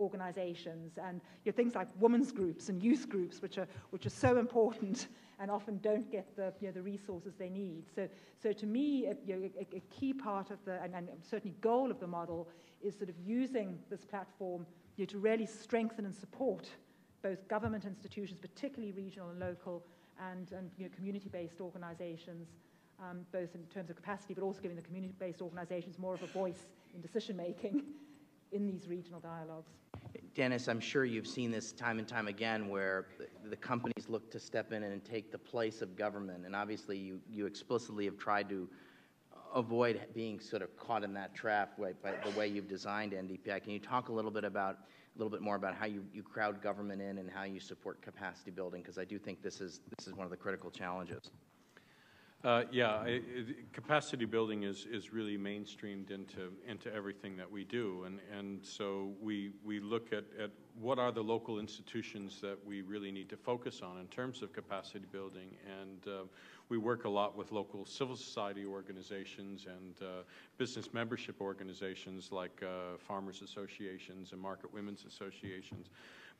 organizations and you know, things like women's groups and youth groups, which are, which are so important and often don't get the, you know, the resources they need. So, so to me, a, you know, a, a key part of the, and, and, certainly goal of the model, is sort of using this platform you know, to really strengthen and support both government institutions, particularly regional and local, and, and you know, community-based organizations, um, both in terms of capacity, but also giving the community-based organizations more of a voice in decision-making [LAUGHS] in these regional dialogues. Dennis, I'm sure you've seen this time and time again where the, companies look to step in and take the place of government. And obviously, you, you explicitly have tried to avoid being sort of caught in that trap by, by the way you've designed NDPI. Can you talk a little bit about a little bit more about how you, you crowd government in and how you support capacity building? Because I do think this is this is one of the critical challenges. Uh, yeah, it, it, capacity building is, is really mainstreamed into, into everything that we do. And, and so we, we look at, at what are the local institutions that we really need to focus on in terms of capacity building. And uh, we work a lot with local civil society organizations and uh, business membership organizations like uh, farmers associations and market women's associations.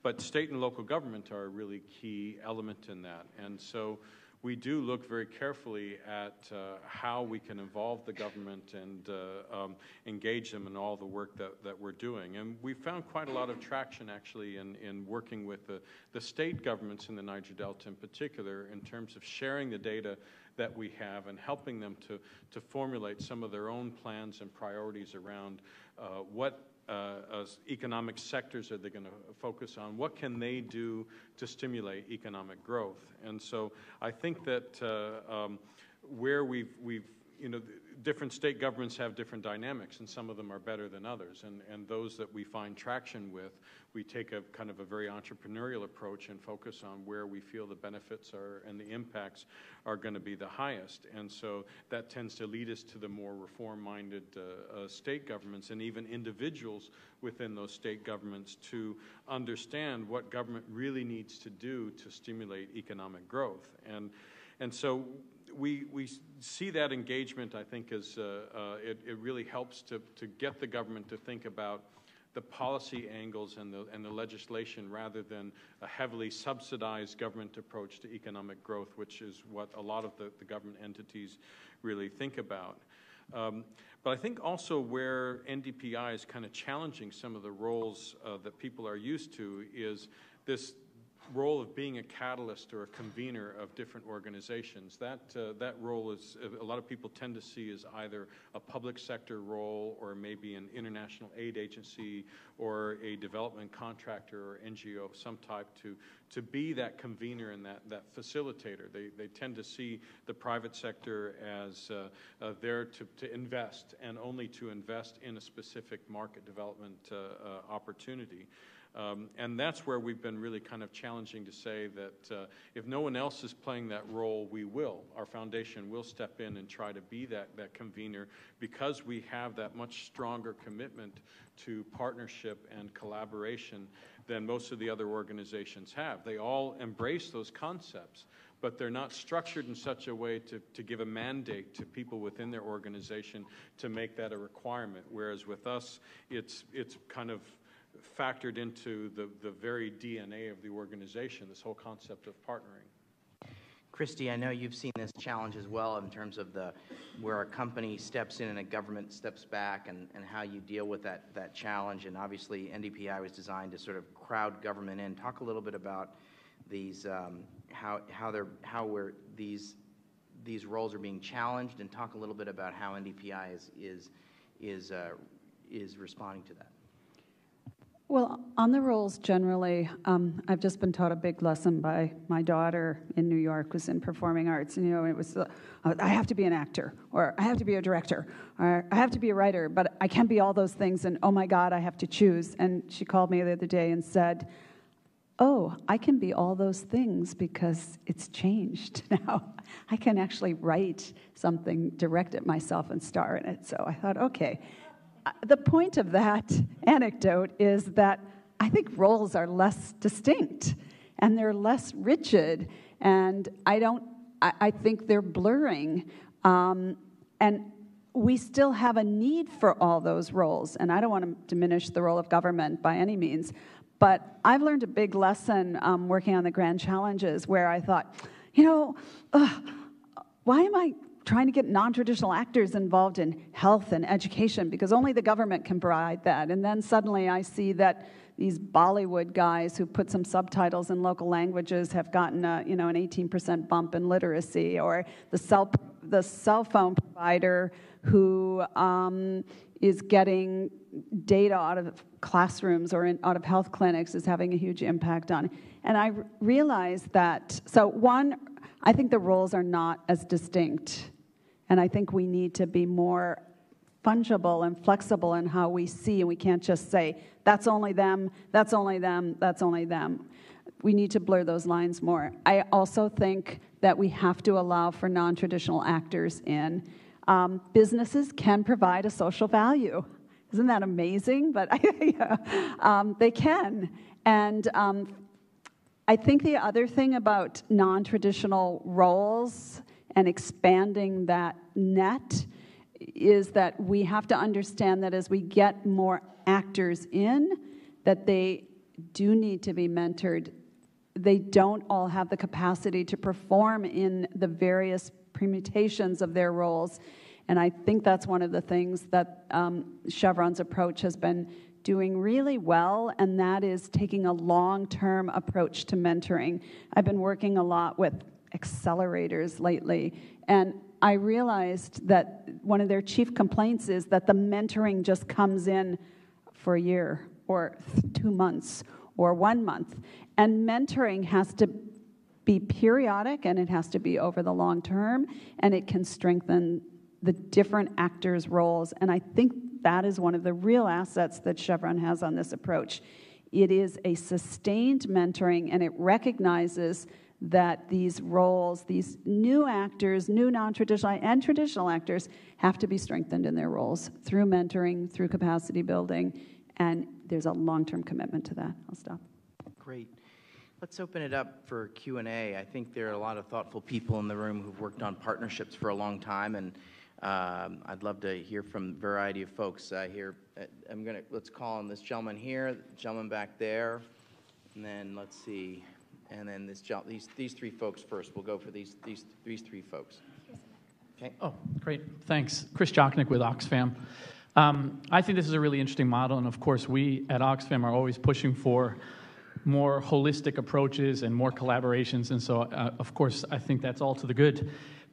But state and local government are a really key element in that. And so we do look very carefully at uh, how we can involve the government and uh, um, engage them in all the work that, that we're doing. And we found quite a lot of traction actually in, in working with the, the state governments in the Niger Delta in particular in terms of sharing the data that we have and helping them to, to formulate some of their own plans and priorities around uh, what uh, economic sectors are they going to focus on? What can they do to stimulate economic growth? And so I think that uh, um, where we've, we've you know, different state governments have different dynamics, and some of them are better than others. And, and those that we find traction with, we take a kind of a very entrepreneurial approach and focus on where we feel the benefits are and the impacts are going to be the highest. And so that tends to lead us to the more reform minded uh, uh, state governments and even individuals within those state governments to understand what government really needs to do to stimulate economic growth. And, and so we, we see that engagement, I think, as uh, uh, it, it really helps to, to get the government to think about the policy angles and the, and the legislation rather than a heavily subsidized government approach to economic growth, which is what a lot of the, the government entities really think about. Um, but I think also where NDPI is kind of challenging some of the roles uh, that people are used to is this role of being a catalyst or a convener of different organizations. That, uh, that role is, a lot of people tend to see as either a public sector role or maybe an international aid agency or a development contractor or NGO of some type to, to be that convener and that, that facilitator. They, they tend to see the private sector as uh, uh, there to, to invest and only to invest in a specific market development uh, uh, opportunity. Um, and that's where we've been really kind of challenging to say that uh, if no one else is playing that role, we will. Our foundation will step in and try to be that, that convener because we have that much stronger commitment to partnership and collaboration than most of the other organizations have. They all embrace those concepts but they're not structured in such a way to, to give a mandate to people within their organization to make that a requirement. Whereas with us, it's, it's kind of factored into the, the very DNA of the organization, this whole concept of partnering. Christy, I know you've seen this challenge as well in terms of the where a company steps in and a government steps back and, and how you deal with that, that challenge. And obviously, NDPI was designed to sort of crowd government in. Talk a little bit about these, um, how, how, they're, how we're, these, these roles are being challenged, and talk a little bit about how NDPI is, is, is, uh, is responding to that. Well, on the roles generally, um, I've just been taught a big lesson by my daughter in New York, who's in performing arts. And, you know, it was, uh, I have to be an actor, or I have to be a director, or I have to be a writer, but I can't be all those things, and oh my God, I have to choose. And she called me the other day and said, Oh, I can be all those things because it's changed [LAUGHS] now. I can actually write something, direct it myself, and star in it. So I thought, okay, the point of that [LAUGHS] anecdote is that I think roles are less distinct and they're less rigid, and I don't. I, I think they're blurring. Um, and we still have a need for all those roles. And I don't want to diminish the role of government by any means. But I've learned a big lesson um, working on the grand challenges where I thought, you know, ugh, why am I trying to get non traditional actors involved in health and education? Because only the government can provide that. And then suddenly I see that these Bollywood guys who put some subtitles in local languages have gotten a, you know, an 18% bump in literacy, or the cell, the cell phone provider who um, is getting data out of classrooms or in, out of health clinics is having a huge impact on. And I realized that, so one, I think the roles are not as distinct. And I think we need to be more fungible and flexible in how we see, and we can't just say, that's only them, that's only them, that's only them. We need to blur those lines more. I also think that we have to allow for non traditional actors in. Um, businesses can provide a social value. Isn't that amazing? But [LAUGHS] yeah, um, they can. And um, I think the other thing about non traditional roles and expanding that net is that we have to understand that as we get more actors in, that they do need to be mentored. They don't all have the capacity to perform in the various permutations of their roles. And I think that's one of the things that um, Chevron's approach has been doing really well, and that is taking a long term approach to mentoring. I've been working a lot with accelerators lately, and I realized that one of their chief complaints is that the mentoring just comes in for a year or two months or one month. And mentoring has to be periodic and it has to be over the long term and it can strengthen the different actors' roles. And I think that is one of the real assets that Chevron has on this approach. It is a sustained mentoring and it recognizes that these roles, these new actors, new non traditional and traditional actors, have to be strengthened in their roles through mentoring, through capacity building, and there's a long term commitment to that. I'll stop. Great. Let's open it up for Q&A. I think there are a lot of thoughtful people in the room who've worked on partnerships for a long time, and um, I'd love to hear from a variety of folks uh, here. Uh, I'm gonna let's call on this gentleman here, gentleman back there, and then let's see and then this, these, these three folks first. We'll go for these, these, these three folks. Okay. Oh, great. Thanks. Chris Jochnick with Oxfam. Um, I think this is a really interesting model, and of course, we at Oxfam are always pushing for more holistic approaches and more collaborations, and so, uh, of course, I think that's all to the good.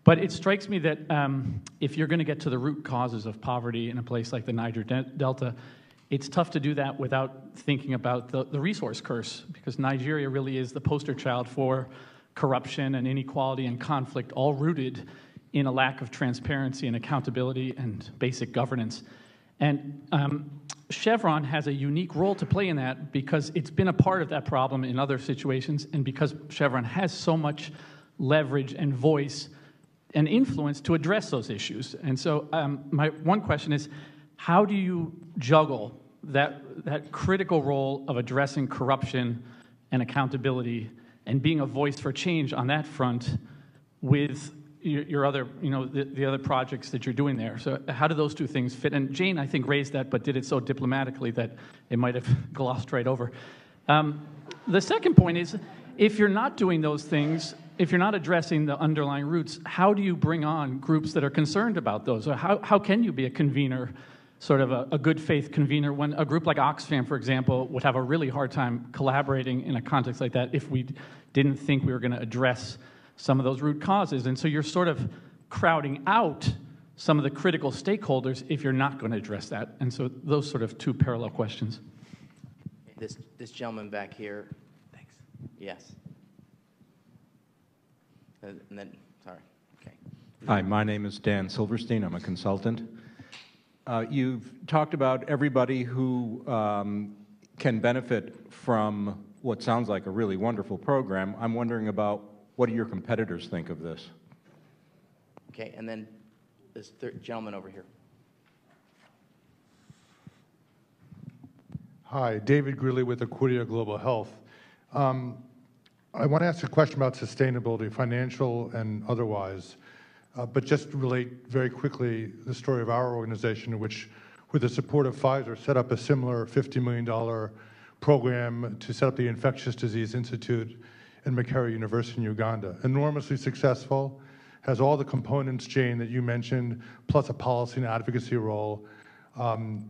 But it strikes me that um, if you're going to get to the root causes of poverty in a place like the Niger Delta, it's tough to do that without thinking about the, the resource curse, because Nigeria really is the poster child for corruption and inequality and conflict, all rooted in a lack of transparency and accountability and basic governance. And um, Chevron has a unique role to play in that because it's been a part of that problem in other situations, and because Chevron has so much leverage and voice and influence to address those issues. And so, um, my one question is how do you juggle that, that critical role of addressing corruption and accountability and being a voice for change on that front with your, your other, you know, the, the, other projects that you're doing there. So how do those two things fit? And Jane, I think, raised that, but did it so diplomatically that it might have [LAUGHS] glossed right over. Um, the second point is, if you're not doing those things, if you're not addressing the underlying roots, how do you bring on groups that are concerned about those? Or how, how can you be a convener sort of a, a, good faith convener when a group like Oxfam, for example, would have a really hard time collaborating in a context like that if we didn't think we were going to address some of those root causes. And so you're sort of crowding out some of the critical stakeholders if you're not going to address that. And so those sort of two parallel questions. This, this gentleman back here. Thanks. Yes. Uh, and then, sorry. Okay. Hi, my name is Dan Silverstein. I'm a consultant. Uh, you've talked about everybody who um, can benefit from what sounds like a really wonderful program. I'm wondering about what do your competitors think of this? Okay, and then this third gentleman over here. Hi, David Greeley with Accordia Global Health. Um, I want to ask a question about sustainability, financial and otherwise. Uh, but just relate very quickly the story of our organization, which, with the support of Pfizer, set up a similar $50 million program to set up the Infectious Disease Institute in Makerere University in Uganda. Enormously successful, has all the components, Jane, that you mentioned, plus a policy and advocacy role. Um,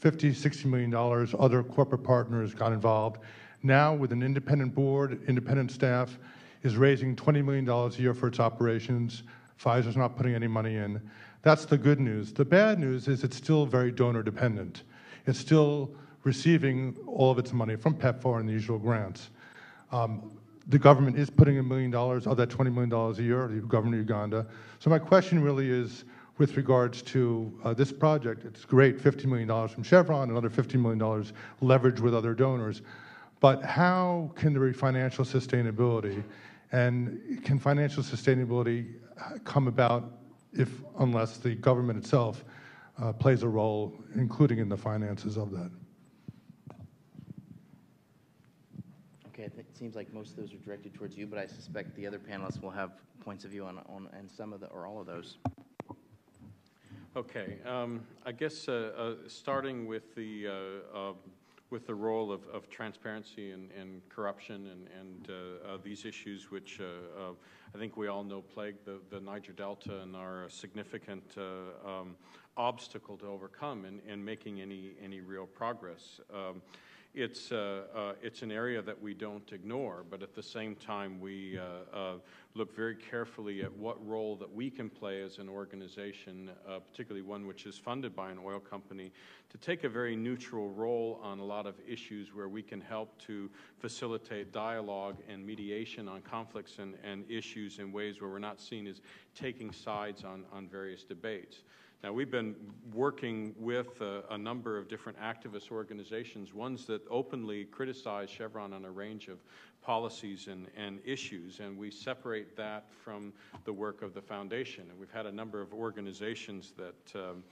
50, 60 million dollars, other corporate partners got involved. Now, with an independent board, independent staff, is raising $20 million a year for its operations. Pfizer's not putting any money in. That's the good news. The bad news is it's still very donor dependent. It's still receiving all of its money from PEPFAR and the usual grants. Um, the government is putting a million dollars of that $20 million a year, the government of Uganda. So my question really is, with regards to uh, this project, it's great, $50 million from Chevron, another $50 million leveraged with other donors. But how can there be financial sustainability? And can financial sustainability come about if, unless the government itself uh, plays a role, including in the finances of that? Okay, it seems like most of those are directed towards you, but I suspect the other panelists will have points of view on, on and some of the, or all of those. Okay, um, I guess uh, uh, starting with the uh, um, with the role of, of transparency and, and, corruption and, and uh, uh, these issues, which uh, I think we all know plague the, the Niger Delta and are a significant um, obstacle to overcome in, in making any any real progress. Um, it's, uh, uh, it's an area that we don't ignore, but at the same time, we uh, look very carefully at what role that we can play as an organization, particularly one which is funded by an oil company, to take a very neutral role on a lot of issues where we can help to facilitate dialogue and mediation on conflicts and, and issues in ways where we're not seen as taking sides on, on various debates. Now, we've been working with a, a, number of different activist organizations, ones that openly criticize Chevron on a range of policies and, and issues, and we separate that from the work of the foundation. And we've had a number of organizations that, um,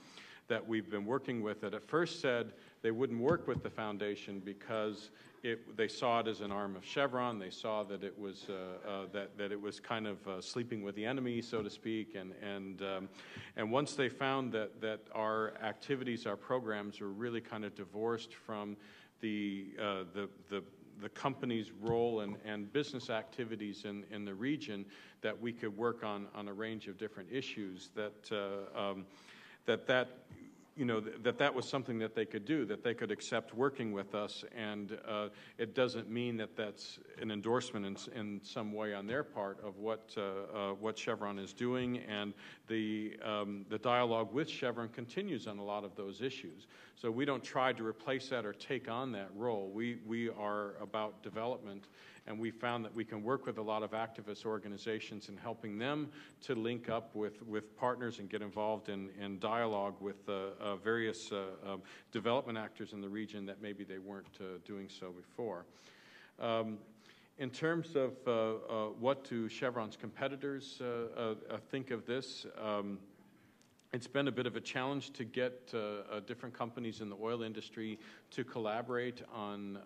that we've been working with that at first said they wouldn't work with the foundation because it, they saw it as an arm of Chevron. They saw that it was uh, uh, that that it was kind of uh, sleeping with the enemy, so to speak. And and um, and once they found that that our activities, our programs, were really kind of divorced from the uh, the the the company's role and, and business activities in, in the region, that we could work on, on a range of different issues, that, uh, um, that that you know, th- that that was something that they could do, that they could accept working with us. And uh, it doesn't mean that that's an endorsement in, in some way on their part of what, uh, uh, what Chevron is doing. And the, um, the dialogue with Chevron continues on a lot of those issues. So we don't try to replace that or take on that role. We, we are about development and we found that we can work with a lot of activist organizations in helping them to link up with, with partners and get involved in, in dialogue with uh, uh, various uh, um, development actors in the region that maybe they weren't uh, doing so before. Um, in terms of uh, uh, what do Chevron's competitors think of this, um, it's been a bit of a challenge to get uh, uh, different companies in the oil industry to collaborate on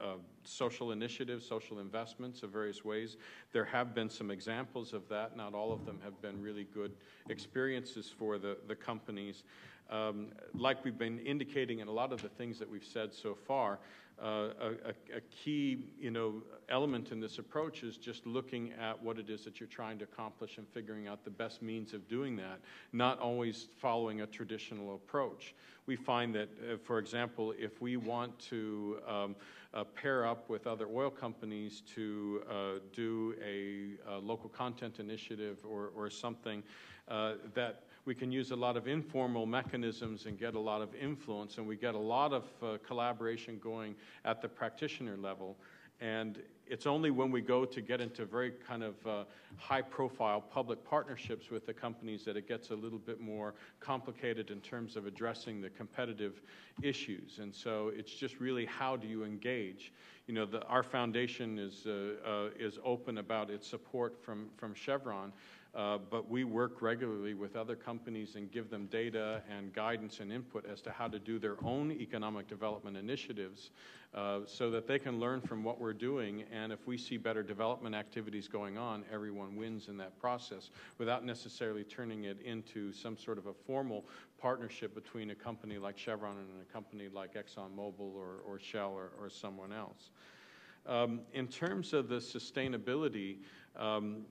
uh, social initiatives, social investments of various ways. There have been some examples of that. Not all of them have been really good experiences for the, the companies. Um, like we've been indicating in a lot of the things that we've said so far, uh, a, a, key you know, element in this approach is just looking at what it is that you're trying to accomplish and figuring out the best means of doing that, not always following a traditional approach. We find that, uh, for example, if we want to um, uh, pair up with other oil companies to uh, do a, a, local content initiative or, or something uh, that we can use a lot of informal mechanisms and get a lot of influence, and we get a lot of uh, collaboration going at the practitioner level. And it's only when we go to get into very kind of uh, high profile public partnerships with the companies that it gets a little bit more complicated in terms of addressing the competitive issues. And so it's just really how do you engage? You know, the, our foundation is, uh, uh, is open about its support from, from Chevron, Uh, but we work regularly with other companies and give them data and guidance and input as to how to do their own economic development initiatives uh, so that they can learn from what we're doing. And if we see better development activities going on, everyone wins in that process without necessarily turning it into some sort of a formal partnership between a company like Chevron and a company like ExxonMobil or, or Shell or, or someone else. Um, in terms of the sustainability, um,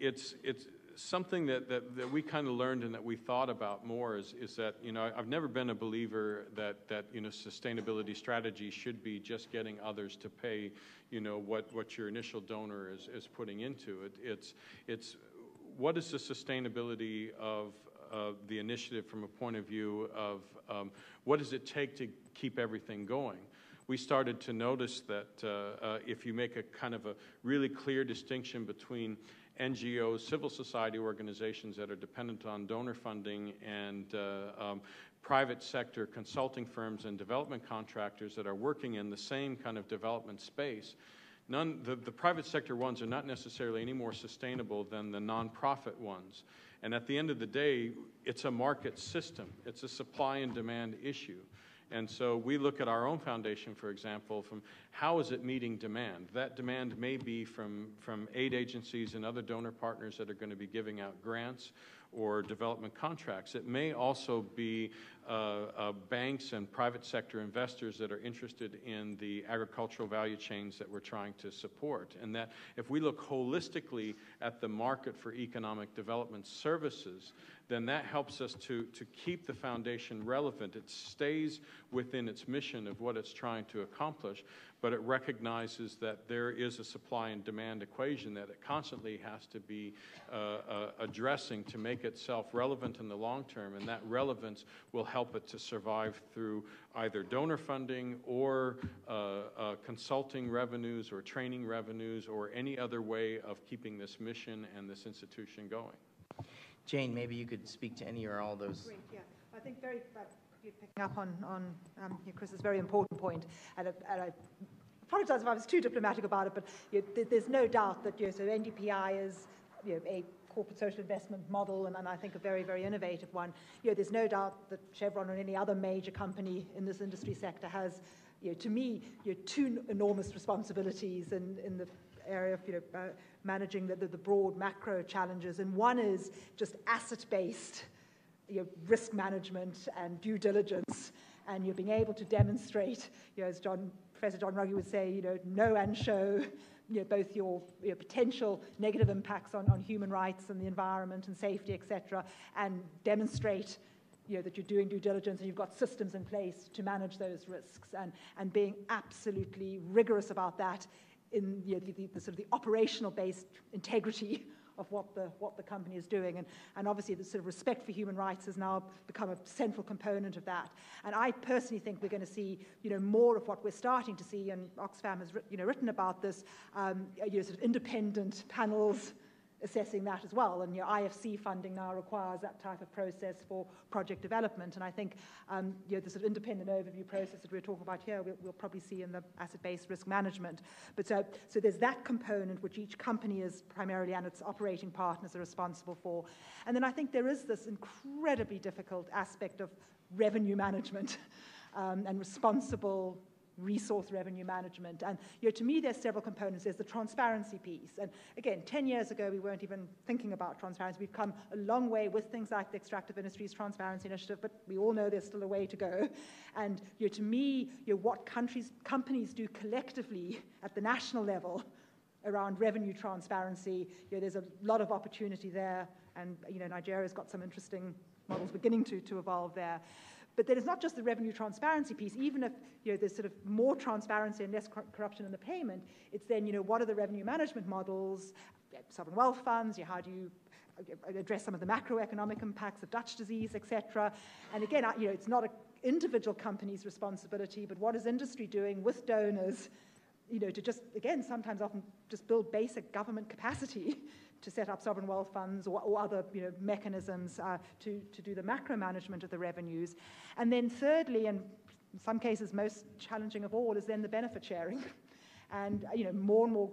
it's, it's, something that, that, that we kind of learned and that we thought about more is, is that, you know, I've never been a believer that, that, you know, sustainability strategy should be just getting others to pay, you know, what, what your initial donor is, is putting into it. It's, it's what is the sustainability of, of the initiative from a point of view of um, what does it take to keep everything going? we started to notice that uh, uh, if you make a kind of a really clear distinction between NGOs, civil society organizations that are dependent on donor funding, and uh, um, private sector consulting firms and development contractors that are working in the same kind of development space. None, the, the private sector ones are not necessarily any more sustainable than the nonprofit ones. And at the end of the day, it's a market system, it's a supply and demand issue. And so we look at our own foundation, for example, from how is it meeting demand? That demand may be from, from aid agencies and other donor partners that are going to be giving out grants or development contracts. It may also be uh, uh, banks and private sector investors that are interested in the agricultural value chains that we're trying to support. And that if we look holistically at the market for economic development services, then that helps us to, to keep the foundation relevant. It stays within its mission of what it's trying to accomplish, but it recognizes that there is a supply and demand equation that it constantly has to be uh, uh, addressing to make itself relevant in the long term, and that relevance will help it to survive through either donor funding or uh, uh consulting revenues or training revenues or any other way of keeping this mission and this institution going. Jane, maybe you could speak to any or all those. Great, yeah. I think very, uh, picking up on, on um, Chris's very important point, and, and I apologize if I was too diplomatic about it, but you know, there's no doubt that you know, so NDPI is you know, a corporate social investment model, and, and, I think a very, very innovative one. You know, there's no doubt that Chevron or any other major company in this industry sector has, you know, to me, you know, two enormous responsibilities in, in the area of you know, uh, managing the, the, the, broad macro challenges. And one is just asset-based you know, risk management and due diligence, and you're being able to demonstrate, you know, as John, Professor John Ruggie would say, you know, know and show you know, both your, your, potential negative impacts on, on human rights and the environment and safety, etc., and demonstrate you know, that you're doing due diligence and you've got systems in place to manage those risks and, and being absolutely rigorous about that in you know, the, the, the, sort of the operational based integrity of what the, what the company is doing. And, and obviously, the sort of respect for human rights has now become a central component of that. And I personally think we're going to see you know, more of what we're starting to see, and Oxfam has you know, written about this, um, you know, sort of independent panels assessing that as well. And your IFC funding now requires that type of process for project development. And I think um, you know, the sort of independent overview process that we're talking about here, we'll, we'll probably see in the asset-based risk management. But so, so there's that component which each company is primarily and its operating partners are responsible for. And then I think there is this incredibly difficult aspect of revenue management [LAUGHS] um, and responsible resource revenue management. And you know, to me, there's several components. There's the transparency piece. And again, 10 years ago, we weren't even thinking about transparency. We've come a long way with things like the Extractive Industries Transparency Initiative, but we all know there's still a way to go. And you know, to me, you know, what countries, companies do collectively at the national level around revenue transparency, you know, there's a lot of opportunity there. And you know, Nigeria's got some interesting models beginning to, to evolve there. But then it's not just the revenue transparency piece. Even if you know, there's sort of more transparency and less corruption in the payment, it's then, you know, what are the revenue management models, sovereign wealth funds, you know, how do you uh, address some of the macroeconomic impacts of Dutch disease, etc. And again, you know, it's not an individual company's responsibility, but what is industry doing with donors, you know, to just, again, sometimes often just build basic government capacity [LAUGHS] to set up sovereign wealth funds or, or other you know, mechanisms uh, to, to do the macro management of the revenues. And then thirdly, and in some cases most challenging of all, is then the benefit sharing. [LAUGHS] and you know, more and more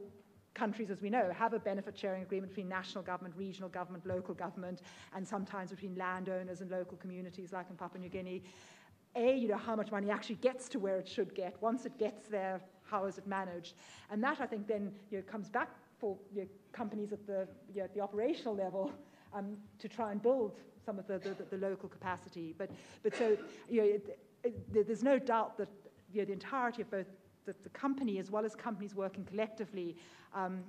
countries, as we know, have a benefit sharing agreement between national government, regional government, local government, and sometimes between landowners and local communities, like in Papua New Guinea. A, you know, how much money actually gets to where it should get. Once it gets there, how is it managed? And that, I think, then you know, comes back for you know, companies at the, you know, the operational level um, to try and build some of the, the, the, local capacity. But, but so, you know, it, it, there's no doubt that you know, the entirety of both the, the company as well as companies working collectively um,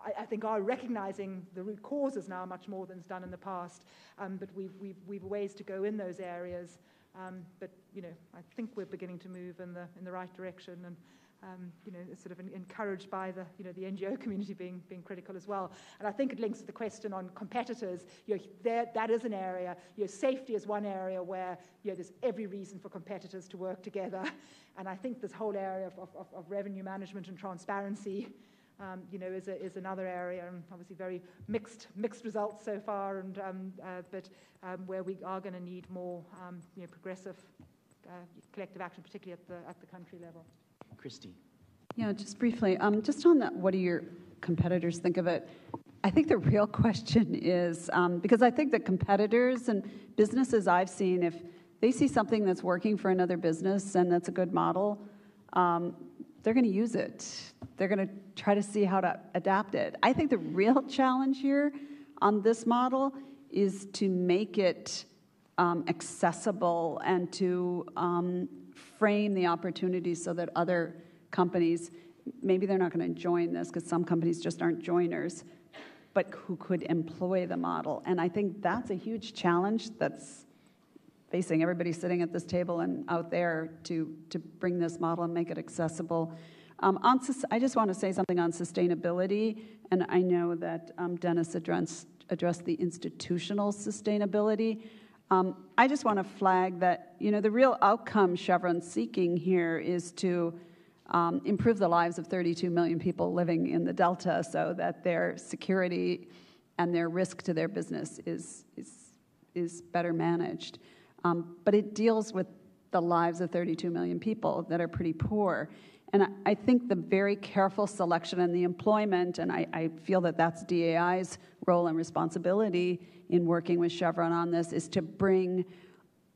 I, I, think are recognizing the root causes now much more than is done in the past. Um, but we've, we've, we've ways to go in those areas. Um, but, you know, I think we're beginning to move in the, in the right direction. And, um, you know, sort of encouraged by the, you know, the NGO community being, being critical as well. And I think it links to the question on competitors. You know, there, that is an area, you know, safety is one area where, you know, there's every reason for competitors to work together. [LAUGHS] And I think this whole area of, of, of revenue management and transparency, um, you know, is, a, is another area, and obviously very mixed, mixed results so far, and, um, uh, but um, where we are going to need more, um, you know, progressive uh, collective action, particularly at the, at the country level. Christy. Yeah, just briefly, um, just on that, what do your competitors think of it? I think the real [LAUGHS] question is um, because I think that competitors and businesses I've seen, if they see something that's working for another business and that's a good model, um, they're going to use it. They're going to try to see how to adapt it. I think the real [LAUGHS] challenge here on this model is to make it um, accessible and to um, frame the opportunities so that other companies, maybe they're not going to join this because some companies just aren't joiners, but who could employ the model. And I think that's a huge challenge that's facing everybody sitting at this table and out there to, to bring this model and make it accessible. Um, on, I just want to say something on sustainability, and I know that um, Dennis addressed, addressed the institutional sustainability. Um, I just want to flag that you know the real outcome Chevron's seeking here is to um, improve the lives of 32 million people living in the Delta, so that their security and their risk to their business is is is better managed. Um, but it deals with the lives of 32 million people that are pretty poor. And I, think the very careful selection and the employment, and I, I feel that that's DAI's role and responsibility in working with Chevron on this is to bring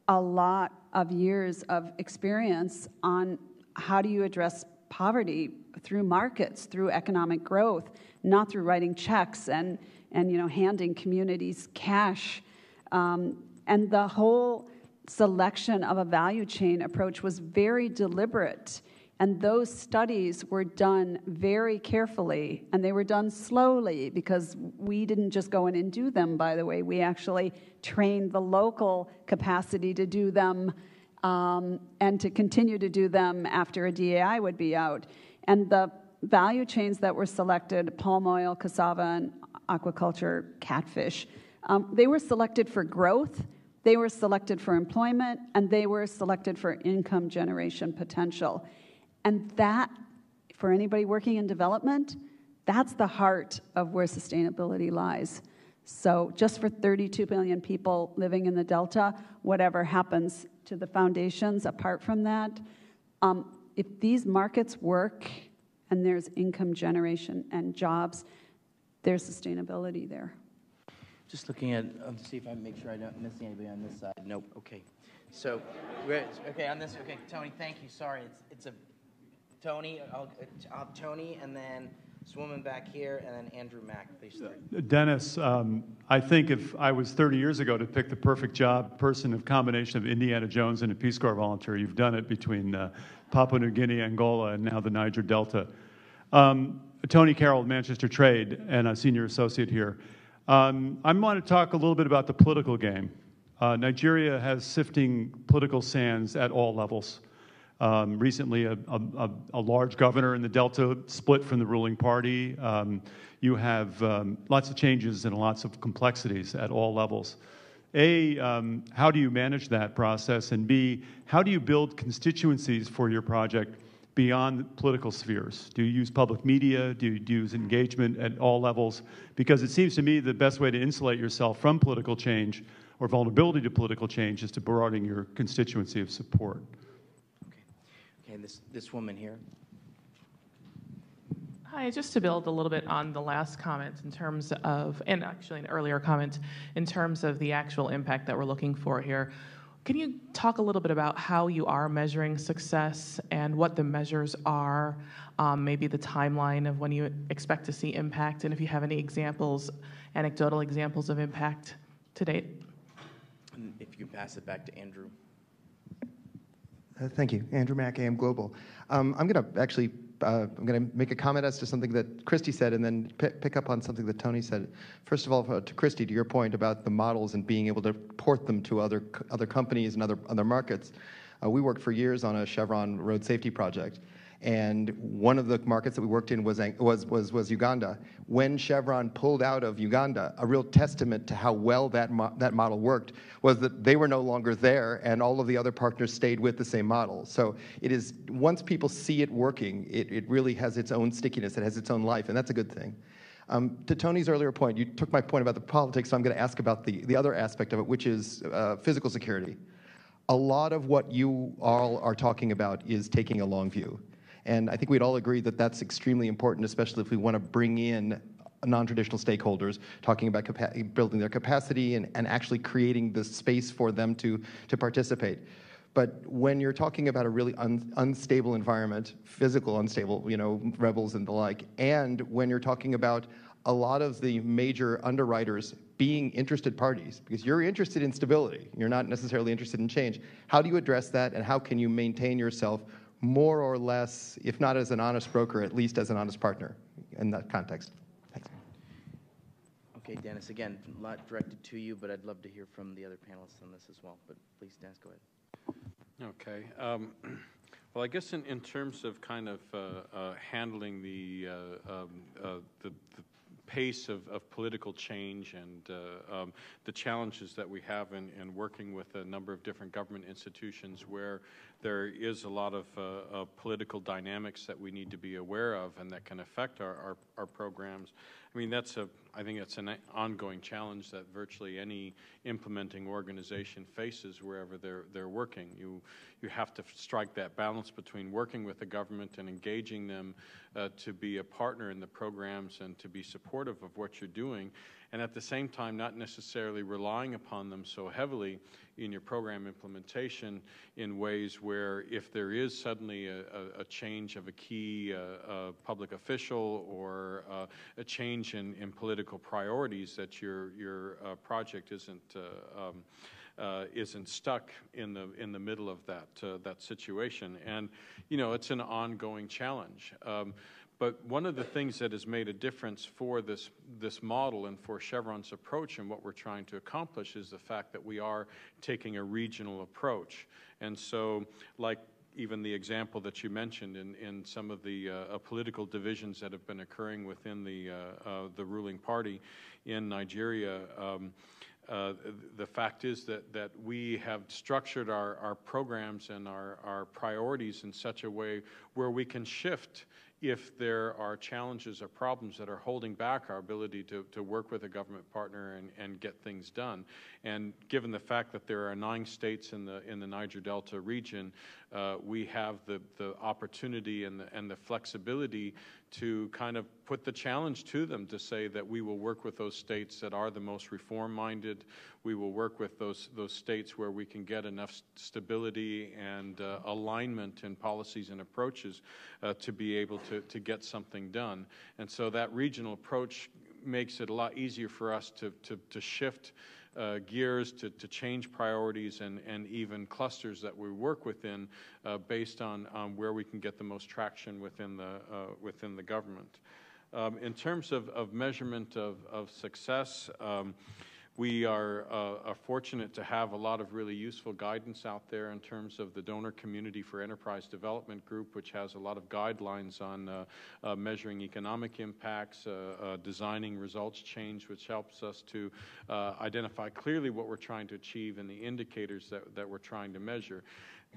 a lot of years of experience on how do you address poverty through markets, through economic growth, not through writing checks and, and you know, handing communities cash. Um, and the whole selection of a value chain approach was very deliberate and those studies were done very carefully, and they were done slowly because we didn't just go in and do them, by the way. We actually trained the local capacity to do them um, and to continue to do them after a DAI would be out. And the value chains that were selected palm oil, cassava, and aquaculture, catfish um, they were selected for growth. They were selected for employment, and they were selected for income generation potential. And that, for anybody working in development, that's the heart of where sustainability lies. So, just for 32 million people living in the Delta, whatever happens to the foundations apart from that, um, if these markets work and there's income generation and jobs, there's sustainability there. Just looking at, um, see if I make sure I don't miss anybody on this side. Nope. Okay. So, okay, on this. Okay, Tony, thank you. Sorry, it's it's a Tony, I'll, I'll, Tony, and then this woman back here, and then Andrew Mack. Dennis, um, I think if I was 30 years ago to pick the perfect job person of combination of Indiana Jones and a Peace Corps volunteer, you've done it between uh, Papua New Guinea, Angola, and now the Niger Delta. Um, Tony Carroll, Manchester Trade, and a senior associate here. Um, I want to talk a little bit about the political game. Uh, Nigeria has sifting political sands at all levels. Um, recently, a, a, a, large governor in the Delta split from the ruling party. Um, you have um, lots of changes and lots of complexities at all levels. A, um, how do you manage that process? And B, how do you build constituencies for your project beyond the political spheres? Do you use public media? Do you use engagement at all levels? Because it seems to me the best way to insulate yourself from political change or vulnerability to political change is to broaden your constituency of support. This, this woman here. Hi, just to build a little bit on the last comment in terms of, and actually an earlier comment, in terms of the actual impact that we're looking for here. Can you talk a little bit about how you are measuring success and what the measures are, um, maybe the timeline of when you expect to see impact, and if you have any examples, anecdotal examples of impact to date? And if you pass it back to Andrew. Uh, thank you. Andrew Mack, AM Global. Um, I'm going to actually uh, I'm going to make a comment as to something that Christy said and then p- pick up on something that Tony said. First of all, uh, to Christy, to your point about the models and being able to port them to other, other companies and other, other markets, uh, we worked for years on a Chevron road safety project. And one of the markets that we worked in was, was, was, was Uganda. When Chevron pulled out of Uganda, a real testament to how well that, mo- that model worked was that they were no longer there and all of the other partners stayed with the same model. So it is, once people see it working, it, it really has its own stickiness, it has its own life, and that's a good thing. Um, to Tony's earlier point, you took my point about the politics, so I'm going to ask about the, the other aspect of it, which is uh, physical security. A lot of what you all are talking about is taking a long view. And I think we'd all agree that that's extremely important, especially if we want to bring in non-traditional stakeholders, talking about building their capacity and, and actually creating the space for them to, to participate. But when you're talking about a really un, unstable environment, physical unstable, you know, rebels and the like, and when you're talking about a lot of the major underwriters being interested parties, because you're interested in stability, you're not necessarily interested in change. How do you address that, and how can you maintain yourself more or less, if not as an honest broker, at least as an honest partner in that context. Thanks. Okay, Dennis, again, a lot directed to you, but I'd love to hear from the other panelists on this as well. But please, Dennis, go ahead. Okay. Um, well, I guess in, in terms of kind of uh, uh, handling the, uh, um, uh, the, the pace of, of political change and uh, um, the challenges that we have in, in, working with a number of different government institutions where there is a lot of, uh, of, political dynamics that we need to be aware of and that can affect our, our, our programs. I mean, that's a, I think it's an ongoing challenge that virtually any implementing organization faces wherever they're, they're working. You, you have to strike that balance between working with the government and engaging them uh, to be a partner in the programs and to be supportive of what you're doing, and at the same time not necessarily relying upon them so heavily in your program implementation in ways where if there is suddenly a, a, a change of a key uh, public official or uh, a change in, in political priorities that your, your uh, project isn't uh, um, uh, isn't stuck in the in the middle of that uh, that situation. And you know, it's an ongoing challenge. Um, but one of the things that has made a difference for this, this model and for Chevron's approach and what we're trying to accomplish is the fact that we are taking a regional approach. And so, like even the example that you mentioned in, in some of the uh, political divisions that have been occurring within the, uh, uh, the ruling party in Nigeria, um, uh, the fact is that, that we have structured our, our programs and our, our priorities in such a way where we can shift if there are challenges or problems that are holding back our ability to, to work with a government partner and, and get things done. And given the fact that there are nine states in the, in the Niger Delta region, uh, we have the, the opportunity and the, and the flexibility to kind of put the challenge to them to say that we will work with those states that are the most reform minded. We will work with those, those states where we can get enough stability and uh, alignment in policies and approaches uh, to be able to, to get something done. And so that regional approach makes it a lot easier for us to, to, to shift uh, gears to, to change priorities and, and even clusters that we work within uh, based on, on where we can get the most traction within the, uh, within the government. Um, in terms of, of measurement of, of success, um, we are, uh, are, fortunate to have a lot of really useful guidance out there in terms of the Donor Committee for Enterprise Development Group, which has a lot of guidelines on uh, uh, measuring economic impacts, uh, uh, designing results chains, which helps us to uh, identify clearly what we're trying to achieve and the indicators that, that we're trying to measure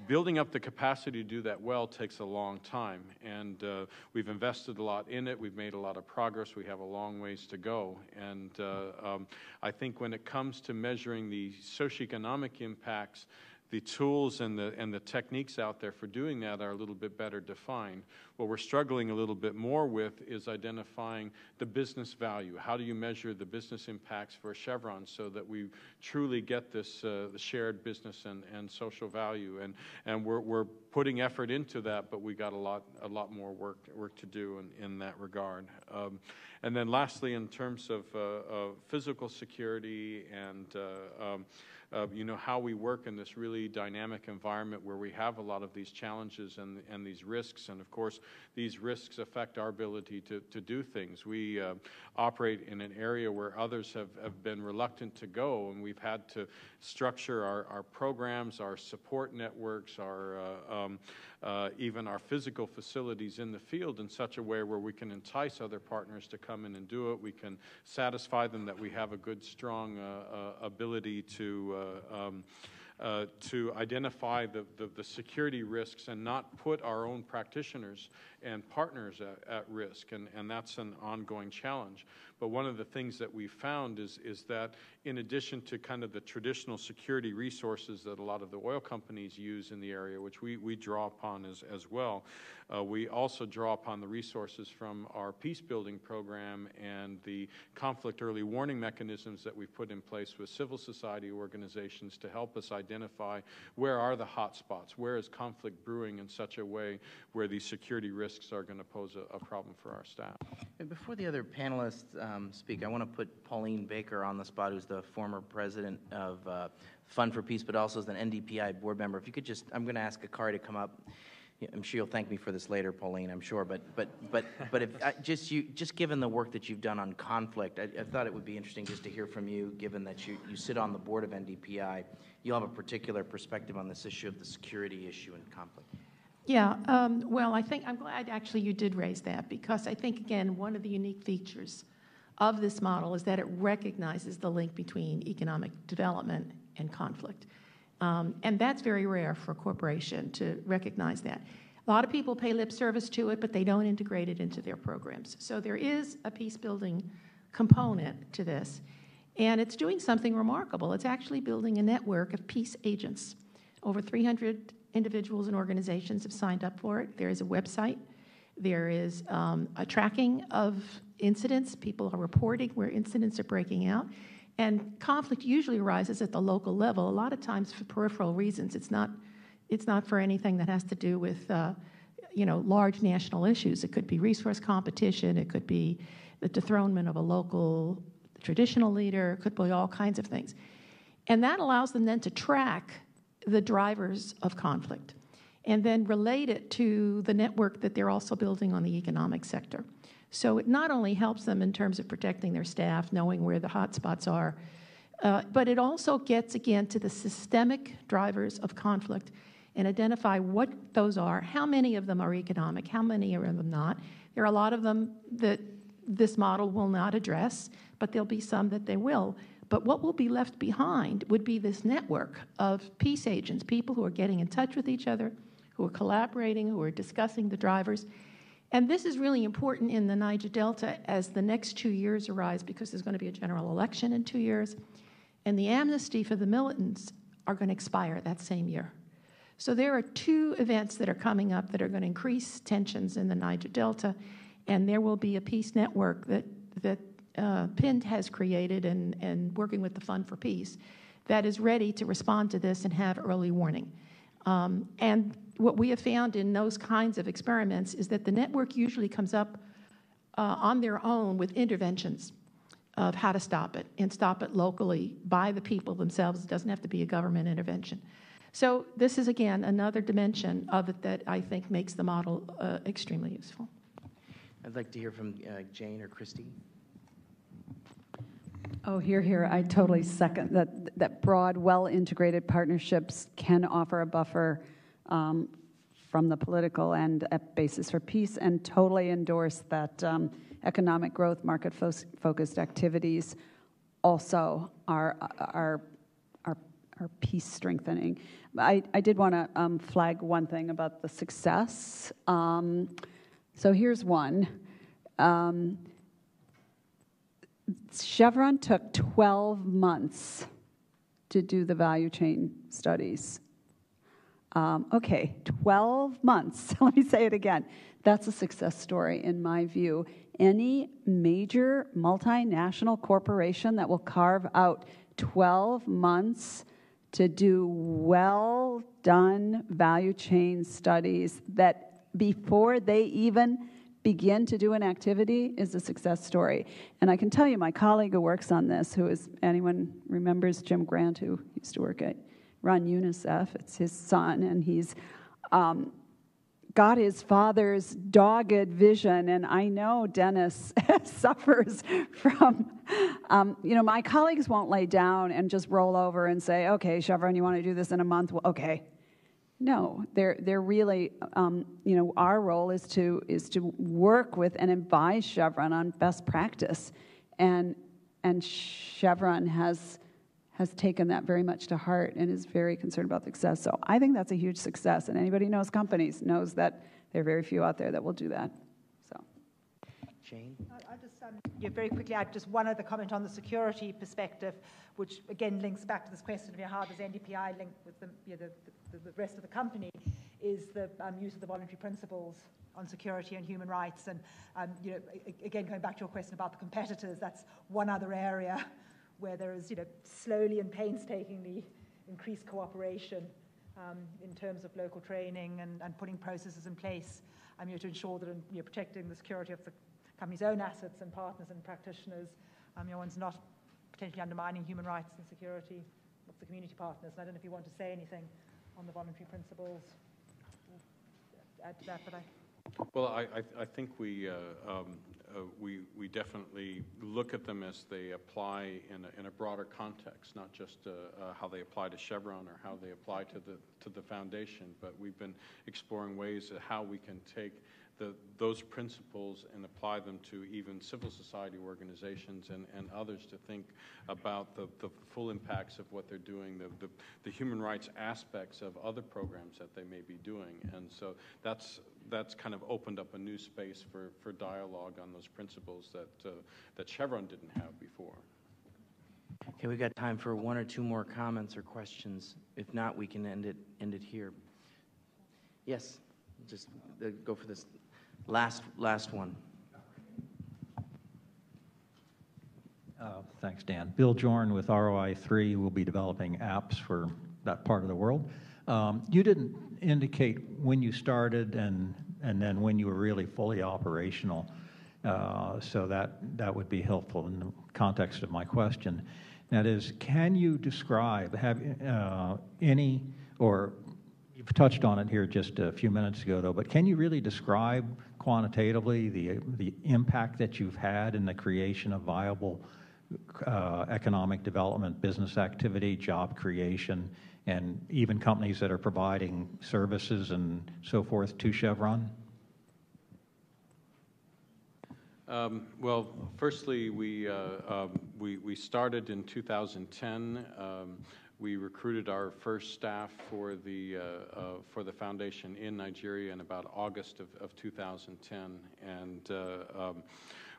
building up the capacity to do that well takes a long time, and uh, we've invested a lot in it. We've made a lot of progress. We have a long ways to go, and uh, um, I think when it comes to measuring the socioeconomic impacts the tools and the, and the techniques out there for doing that are a little bit better defined. What we're struggling a little bit more with is identifying the business value. How do you measure the business impacts for Chevron so that we truly get this uh, shared business and, and social value? And, and we're, we're putting effort into that, but we got a lot, a lot more work, work to do in, in that regard. Um, and then lastly, in terms of, uh, of physical security and uh, um, you know, how we work in this really dynamic environment where we have a lot of these challenges and, and these risks. And of course, these risks affect our ability to, to do things. We uh, operate in an area where others have, have been reluctant to go, and we've had to structure our, our programs, our support networks, our uh, um, uh, even our physical facilities in the field in such a way where we can entice other partners to come in and do it. We can satisfy them that we have a good, strong uh, uh ability to. Uh, um, uh, to identify the, the, the, security risks and not put our own practitioners and partners at, at, risk. And, and that's an ongoing challenge. But one of the things that we found is, is that in addition to kind of the traditional security resources that a lot of the oil companies use in the area, which we, we draw upon as, as well, uh, we also draw upon the resources from our peace building program and the conflict early warning mechanisms that we've put in place with civil society organizations to help us identify where are the hot spots, where is conflict brewing in such a way where these security risks are going to pose a, a problem for our staff. And before the other panelists um, speak, I want to put Pauline Baker on the spot, who's the former president of uh, Fund for Peace, but also is an NDPI board member. If you could just, I'm going to ask Akari to come up. I'm sure you'll thank me for this later, Pauline. I'm sure, but but but but if I, just you just given the work that you've done on conflict, I, I, thought it would be interesting just to hear from you, given that you you sit on the board of NDPI, you'll have a particular perspective on this issue of the security issue and conflict. Yeah, um, well, I think I'm glad actually you did raise that because I think again one of the unique features of this model is that it recognizes the link between economic development and conflict. Um, and that's very rare for a corporation to recognize that. A lot of people pay lip service to it, but they don't integrate it into their programs. So there is a peace building component to this. And it's doing something remarkable. It's actually building a network of peace agents. Over 300 individuals and organizations have signed up for it. There is a website, there is um, a tracking of incidents. People are reporting where incidents are breaking out. And conflict usually arises at the local level, a lot of times for peripheral reasons. It's not, it's not for anything that has to do with uh, you know, large national issues. It could be resource competition, it could be the dethronement of a local traditional leader, it could be all kinds of things. And that allows them then to track the drivers of conflict and then relate it to the network that they're also building on the economic sector. So it not only helps them in terms of protecting their staff, knowing where the hot spots are, uh, but it also gets again to the systemic drivers of conflict and identify what those are, how many of them are economic, how many are them not. There are a lot of them that this model will not address, but there'll be some that they will. But what will be left behind would be this network of peace agents, people who are getting in touch with each other, who are collaborating, who are discussing the drivers, and this is really important in the Niger Delta as the next two years arise because there's going to be a general election in two years. And the amnesty for the militants are going to expire that same year. So there are two events that are coming up that are going to increase tensions in the Niger Delta. And there will be a peace network that, that uh, PIND has created and, and working with the Fund for Peace that is ready to respond to this and have early warning. Um, and what we have found in those kinds of experiments is that the network usually comes up uh, on their own with interventions of how to stop it and stop it locally by the people themselves. It doesn't have to be a government intervention. So, this is again another dimension of it that I think makes the model uh, extremely useful. I'd like to hear from uh, Jane or Christy. Oh, here, here. I totally second that, that broad, well integrated partnerships can offer a buffer um, from the political and a basis for peace, and totally endorse that um, economic growth, market fo- focused activities also are, are, are, are peace strengthening. I, I did want to um, flag one thing about the success. Um, so here's one. Chevron took 12 months to do the value chain studies Um, okay, 12 months. [LAUGHS] Let me say it again. That's a success story in my view. Any major multinational corporation that will carve out 12 months to do well done value chain studies that before they even begin to do an activity is a success story. And I can tell you, my colleague who works on this, who is anyone remembers Jim Grant, who used to work at run UNICEF. It's his son, and he's um, got his father's dogged vision. And I know Dennis [LAUGHS] suffers from, um, you know, my colleagues won't lay down and just roll over and say, okay, Chevron, you want to do this in a month? Well, okay. No, they're, they're really, um, you know, our role is to, is to work with and advise Chevron on best practice. And, and Chevron has has taken that very much to heart and is very concerned about success. So I think that's a huge success. And anybody who knows companies knows that there are very few out there that will do that. So, Jane? Um, very quickly, I just one other comment on the security perspective, which again links back to this question of you know, how does NDPI link with the, you know, the, the, the, rest of the company, is the um, use of the voluntary principles on security and human rights. And um, you know, again, going back to your question about the competitors, that's one other area [LAUGHS] where there is, you know, slowly and painstakingly increased cooperation um, in terms of local training and, and putting processes in place um, you know, to ensure that you know, protecting the security of the company's own assets and partners and practitioners, um, one's not potentially undermining human rights and security of the community partners. And I don't know if you want to say anything on the voluntary principles. Add to that, but I. Well, I, I, I think we, uh, um, uh, we, we definitely look at them as they apply in a, in a broader context, not just uh, uh, how they apply to Chevron or how they apply to the, to the foundation, but we've been exploring ways of how we can take the, those principles and apply them to even civil society organizations and, and others to think about the, the full impacts of what they're doing, the, the, the human rights aspects of other programs that they may be doing. And so that's, that's kind of opened up a new space for, for dialogue on those principles that, uh, that Chevron didn't have before. Okay, we've got time for one or two more comments or questions. If not, we can end it, end it here. Yes, just uh, go for this last, last one. Uh, thanks, Dan. Bill Jorn with ROI3 will be developing apps for that part of the world. Um, you didn't indicate when you started and, and then when you were really fully operational. Uh, so that, that would be helpful in the context of my question. That is, can you describe, have uh, any, or you've touched on it here just a few minutes ago though, but can you really describe quantitatively the, the impact that you've had in the creation of viable uh, economic development, business activity, job creation, and even companies that are providing services and so forth to Chevron? Um, well, firstly, we, uh, um, we, we started in 2010. Um, we recruited our first staff for the, uh, uh, for the foundation in Nigeria in about August of, of 2010. And uh, um,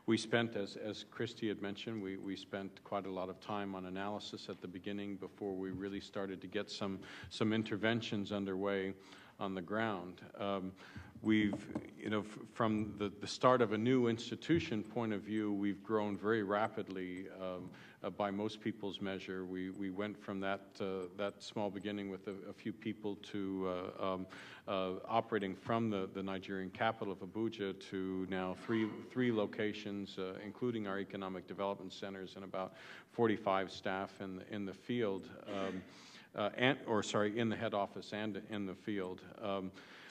we spent, as, as Christy had mentioned, we, we spent quite a lot of time on analysis at the beginning before we really started to get some, some interventions underway on the ground. Um, we've, you know, from the, the start of a new institution point of view, we've grown very rapidly. Um, uh, by most people's measure. We, we went from that, uh, that small beginning with a, a few people to uh, um, uh, operating from the, the Nigerian capital of Abuja to now three, three locations, uh, including our economic development centers and about 45 staff in the, in the field, um, uh, and, or sorry, in the head office and in the field.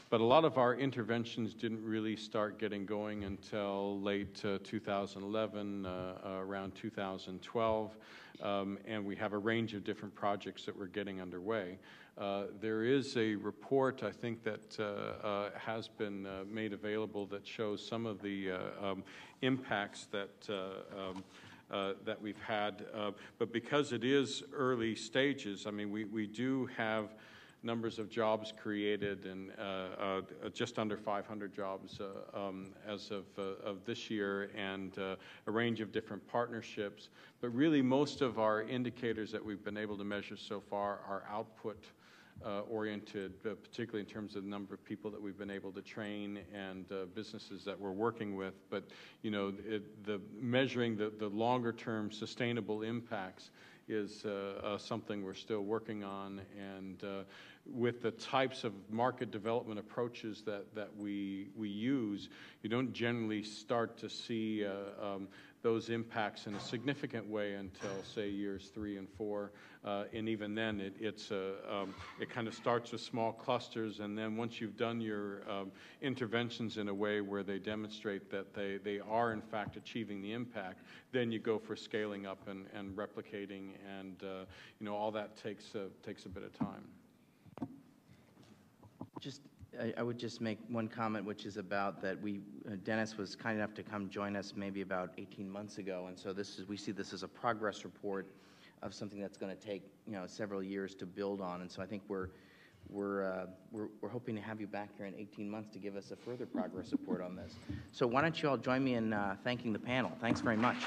But a lot of our interventions didn't really start getting going until late uh, 2011, uh, uh, around 2012. Um, and we have a range of different projects that we're getting underway. Uh, there is a report, I think, that uh, uh, has been made available that shows some of the um, impacts that. Um, uh, that we've had. Uh, but because it is early stages, I mean, we, we do have numbers of jobs created and uh, uh, just under 500 jobs uh, um, as of, of this year and a range of different partnerships. But really, most of our indicators that we've been able to measure so far are output uh, oriented, uh, particularly in terms of the number of people that we've been able to train and uh, businesses that we're working with. But you know, it, the measuring the, the longer term sustainable impacts is uh, uh, something we're still working on. And uh, with the types of market development approaches that, that we, we use, you don't generally start to see uh, um, those impacts in a significant way until, say, years three and four. Uh, and even then, it, it's a, um, it kind of starts with small clusters, and then once you've done your um, interventions in a way where they demonstrate that they, they are, in fact, achieving the impact, then you go for scaling up and, and replicating, and uh, you know all that takes, uh, takes a bit of time. Just, I, I would just make one comment, which is about that we, uh, Dennis was kind enough to come join us maybe about 18 months ago, and so this is, we see this as a progress report of something that's going to take, you know, several years to build on, and so I think we're, we're, uh, we're, we're hoping to have you back here in 18 months to give us a further progress report on this. So why don't you all join me in uh, thanking the panel? Thanks very much.